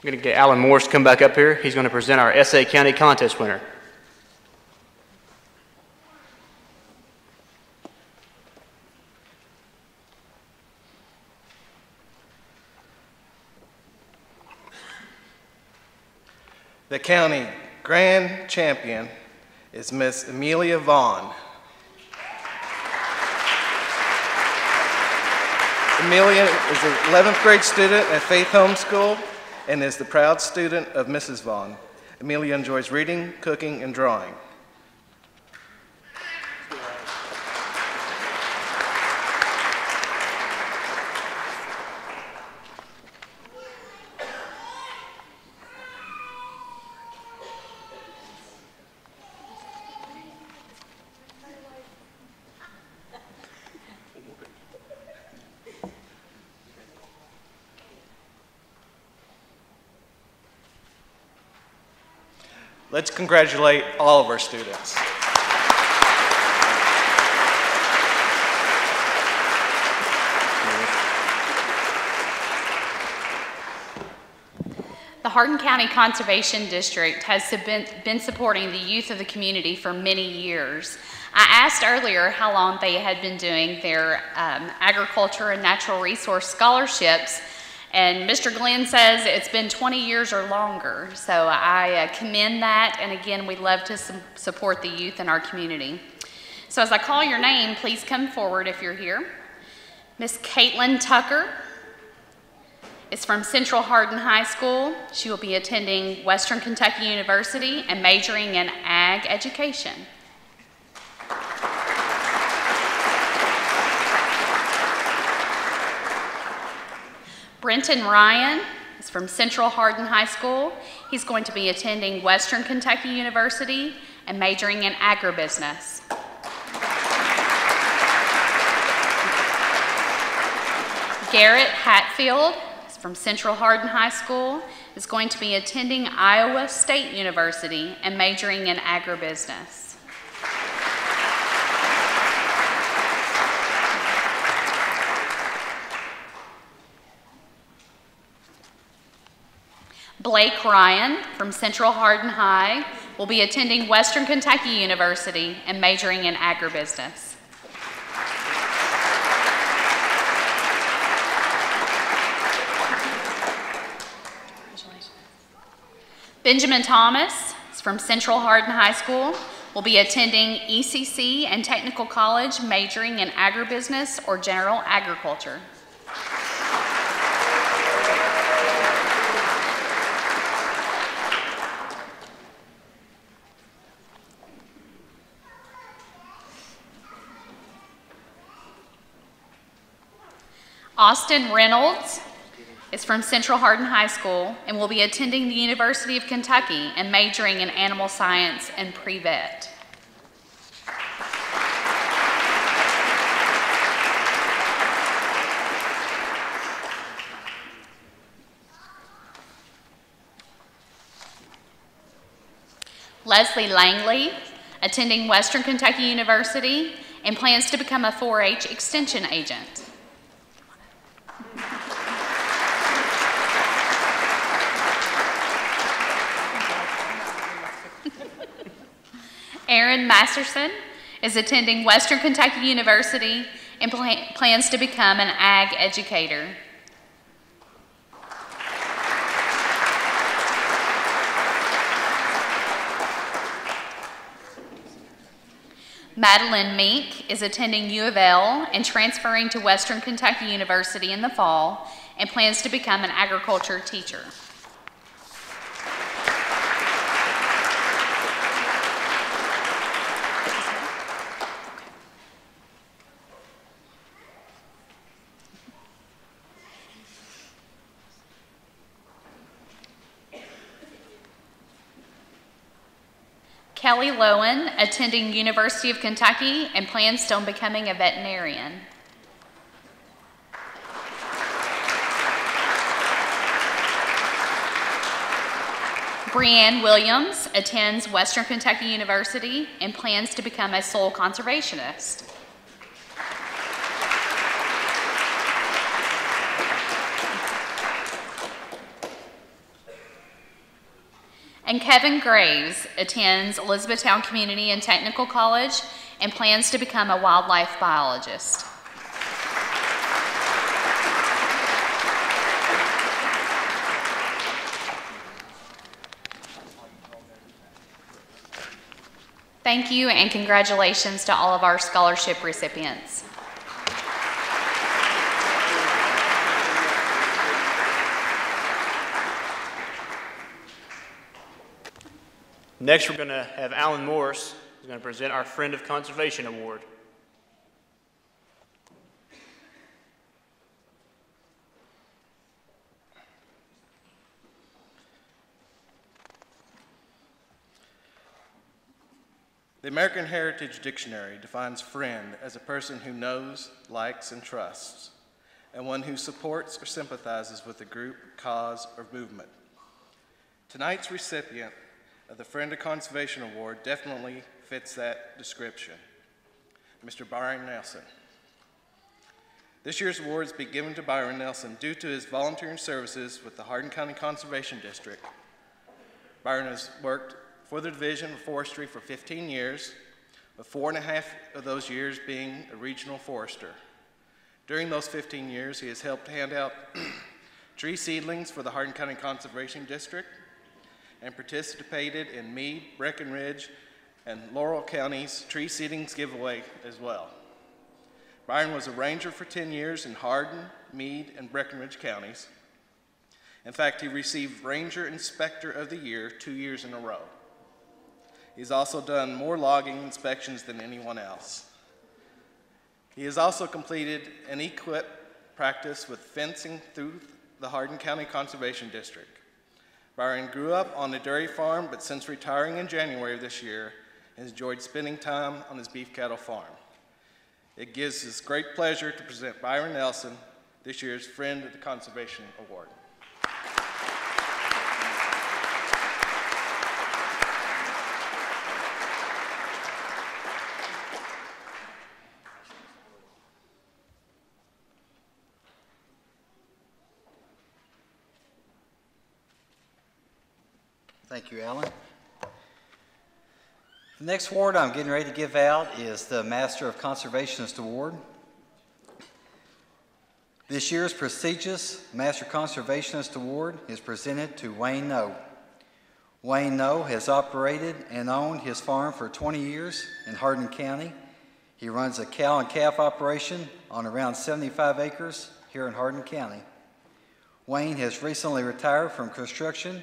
I'm going to get Alan Morris to come back up here. He's going to present our SA County contest winner. The county grand champion is Miss Amelia Vaughn. Amelia is an 11th grade student at Faith Home School and is the proud student of Mrs. Vaughn. Amelia enjoys reading, cooking, and drawing. Let's congratulate all of our students. The Hardin County Conservation District has been, been supporting the youth of the community for many years. I asked earlier how long they had been doing their um, agriculture and natural resource scholarships, and Mr. Glenn says it's been 20 years or longer. So I uh, commend that, and again, we love to su support the youth in our community. So as I call your name, please come forward if you're here. Miss Caitlin Tucker, is from Central Hardin High School. She will be attending Western Kentucky University and majoring in ag education. Brenton Ryan is from Central Hardin High School. He's going to be attending Western Kentucky University and majoring in agribusiness. Garrett Hatfield is from Central Hardin High School is going to be attending Iowa State University and majoring in agribusiness. Blake Ryan from Central Hardin High will be attending Western Kentucky University and majoring in agribusiness. Benjamin Thomas from Central Hardin High School, will be attending ECC and Technical College, majoring in agribusiness or general agriculture. Austin Reynolds is from Central Hardin High School and will be attending the University of Kentucky and majoring in animal science and pre-vet. Leslie Langley, attending Western Kentucky University and plans to become a 4-H extension agent. Aaron Masterson is attending Western Kentucky University and pl plans to become an ag educator. Madeline Meek is attending U of L and transferring to Western Kentucky University in the fall and plans to become an agriculture teacher. Kelly Lowen, attending University of Kentucky and plans on becoming a veterinarian. Brianne Williams attends Western Kentucky University and plans to become a soil conservationist. And Kevin Graves attends Elizabethtown Community and Technical College and plans to become a wildlife biologist. Thank you and congratulations to all of our scholarship recipients. Next, we're going to have Alan Morris, who's going to present our Friend of Conservation Award. The American Heritage Dictionary defines friend as a person who knows, likes, and trusts, and one who supports or sympathizes with a group, cause, or movement. Tonight's recipient of the Friend of Conservation Award definitely fits that description, Mr. Byron Nelson. This year's award is being given to Byron Nelson due to his volunteering services with the Hardin County Conservation District. Byron has worked for the Division of Forestry for 15 years, with four and a half of those years being a regional forester. During those 15 years, he has helped hand out [clears throat] tree seedlings for the Hardin County Conservation District and participated in Meade, Breckinridge, and LaRue Counties tree seedings giveaway as well. Byron was a ranger for 10 years in Hardin, Meade, and Breckinridge counties. In fact, he received Ranger Inspector of the Year two years in a row. He's also done more logging inspections than anyone else. He has also completed an EQIP practice with fencing through the Hardin County Conservation District. Byron grew up on a dairy farm, but since retiring in January of this year, has enjoyed spending time on his beef cattle farm. It gives us great pleasure to present Byron Nelson, this year's Friend of the Conservation Award. Thank you, Alan. The next award I'm getting ready to give out is the Master of Conservationist Award. This year's prestigious Master Conservationist Award is presented to Wayne Noe. Wayne Noe has operated and owned his farm for 20 years in Hardin County. He runs a cow and calf operation on around 75 acres here in Hardin County. Wayne has recently retired from construction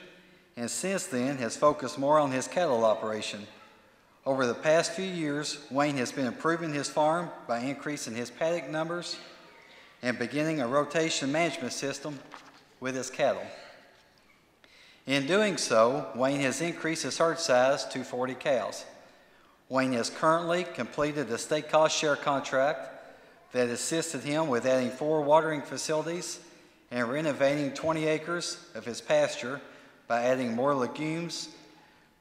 and since then has focused more on his cattle operation. Over the past few years, Wayne has been improving his farm by increasing his paddock numbers and beginning a rotation management system with his cattle. In doing so, Wayne has increased his herd size to 40 cows. Wayne has currently completed a state cost share contract that assisted him with adding four watering facilities and renovating 20 acres of his pasture by adding more legumes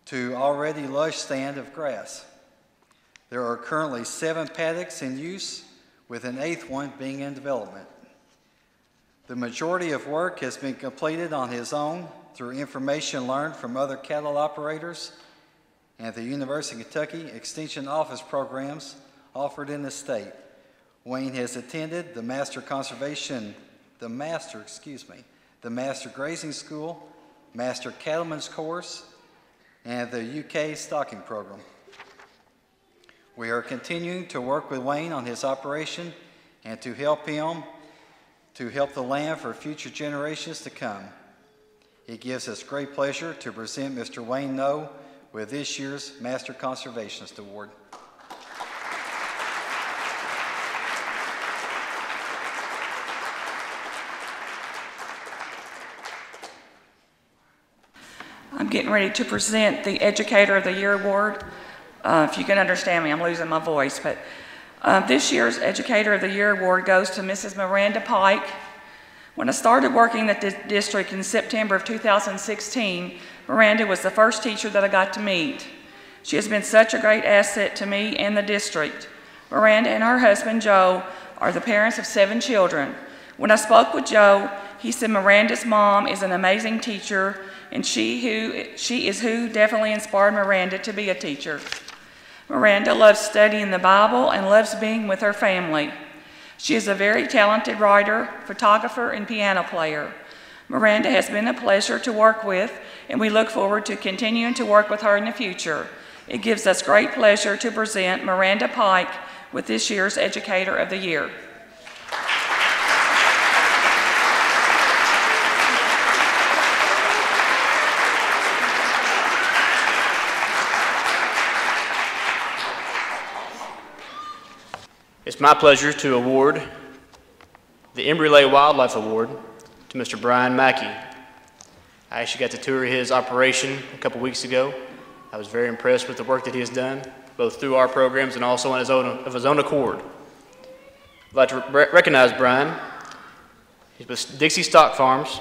to already lush stand of grass. There are currently seven paddocks in use, with an eighth one being in development. The majority of work has been completed on his own through information learned from other cattle operators and the University of Kentucky Extension Office programs offered in the state. Wayne has attended the Master Conservation, the Master, excuse me, the Master Grazing School, Master Cattleman's Course, and the UK Stocking Program. We are continuing to work with Wayne on his operation and to help him to help the land for future generations to come. It gives us great pleasure to present Mr. Wayne Noe with this year's Master Conservationist Award. I'm getting ready to present the Educator of the Year Award. Uh, if you can understand me, I'm losing my voice. But uh, this year's Educator of the Year Award goes to Mrs. Miranda Pike. When I started working at the district in September of 2016, Miranda was the first teacher that I got to meet. She has been such a great asset to me and the district. Miranda and her husband Joe are the parents of seven children. When I spoke with Joe, he He said Miranda's mom is an amazing teacher, and she, who, she is who definitely inspired Miranda to be a teacher. Miranda loves studying the Bible and loves being with her family. She is a very talented writer, photographer, and piano player. Miranda has been a pleasure to work with, and we look forward to continuing to work with her in the future. It gives us great pleasure to present Miranda Pike with this year's Educator of the Year. It's my pleasure to award the Embry Wildlife Award to Mr. Brian Mackey. I actually got to tour his operation a couple weeks ago. I was very impressed with the work that he has done, both through our programs and also on his own, of his own accord. I'd like to re recognize Brian. He's with Dixie Stock Farms.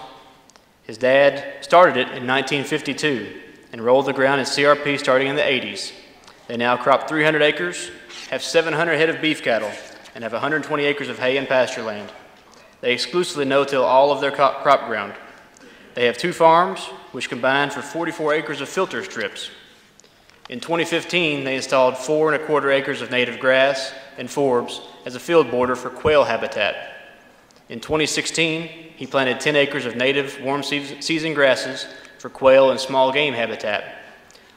His dad started it in 1952 and rolled the ground in CRP starting in the 80s. They now crop 300 acres have 700 head of beef cattle and have 120 acres of hay and pasture land. They exclusively no-till all of their crop ground. They have two farms, which combine for 44 acres of filter strips. In 2015, they installed four and a quarter acres of native grass and forbs as a field border for quail habitat. In 2016, he planted 10 acres of native warm season grasses for quail and small game habitat.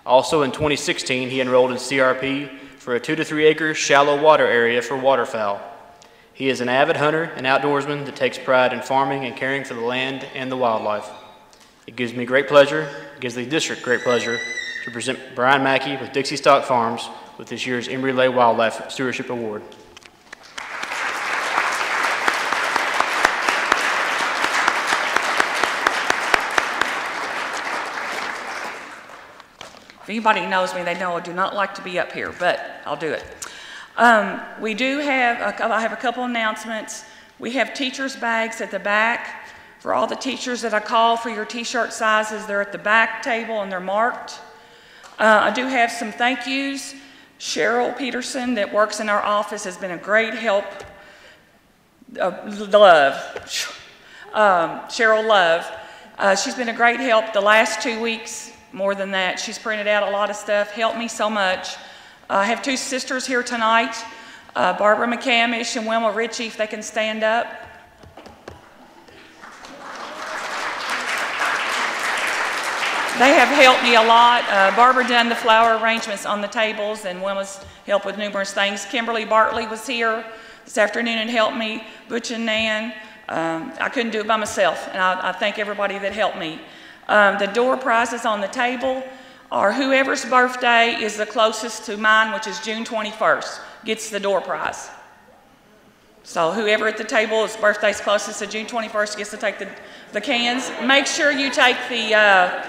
Also in 2016, he enrolled in CRP for a two to three acre shallow water area for waterfowl. He is an avid hunter and outdoorsman that takes pride in farming and caring for the land and the wildlife. It gives me great pleasure, it gives the district great pleasure to present Brian Mackey with Dixie Stock Farms with this year's Embry Lake Wildlife Stewardship Award. If anybody knows me, they know I do not like to be up here, but I'll do it. Um, we do have, a, I have a couple announcements. We have teachers' bags at the back. For all the teachers that I call for your t-shirt sizes, they're at the back table and they're marked. Uh, I do have some thank yous. Cheryl Peterson that works in our office has been a great help. Uh, love. Um, Cheryl Love. Uh, she's been a great help the last two weeks more than that. She's printed out a lot of stuff, helped me so much. I have two sisters here tonight, uh, Barbara McCamish and Wilma Ritchie, if they can stand up. They have helped me a lot. Uh, Barbara done the flower arrangements on the tables, and Wilma's helped with numerous things. Kimberly Bartley was here this afternoon and helped me. Butch and Nan. Um, I couldn't do it by myself, and I, I thank everybody that helped me. Um, the door prizes on the table are whoever's birthday is the closest to mine, which is June 21st, gets the door prize. So whoever at the table is birthday's closest to June 21st gets to take the, the cans. Make sure you take the, uh,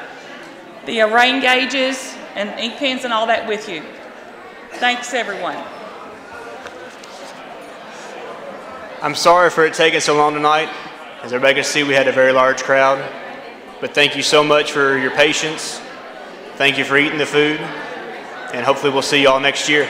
the uh, rain gauges and ink pens and all that with you. Thanks, everyone. I'm sorry for it taking so long tonight. As everybody can see, we had a very large crowd. But thank you so much for your patience. Thank you for eating the food. And hopefully we'll see you all next year.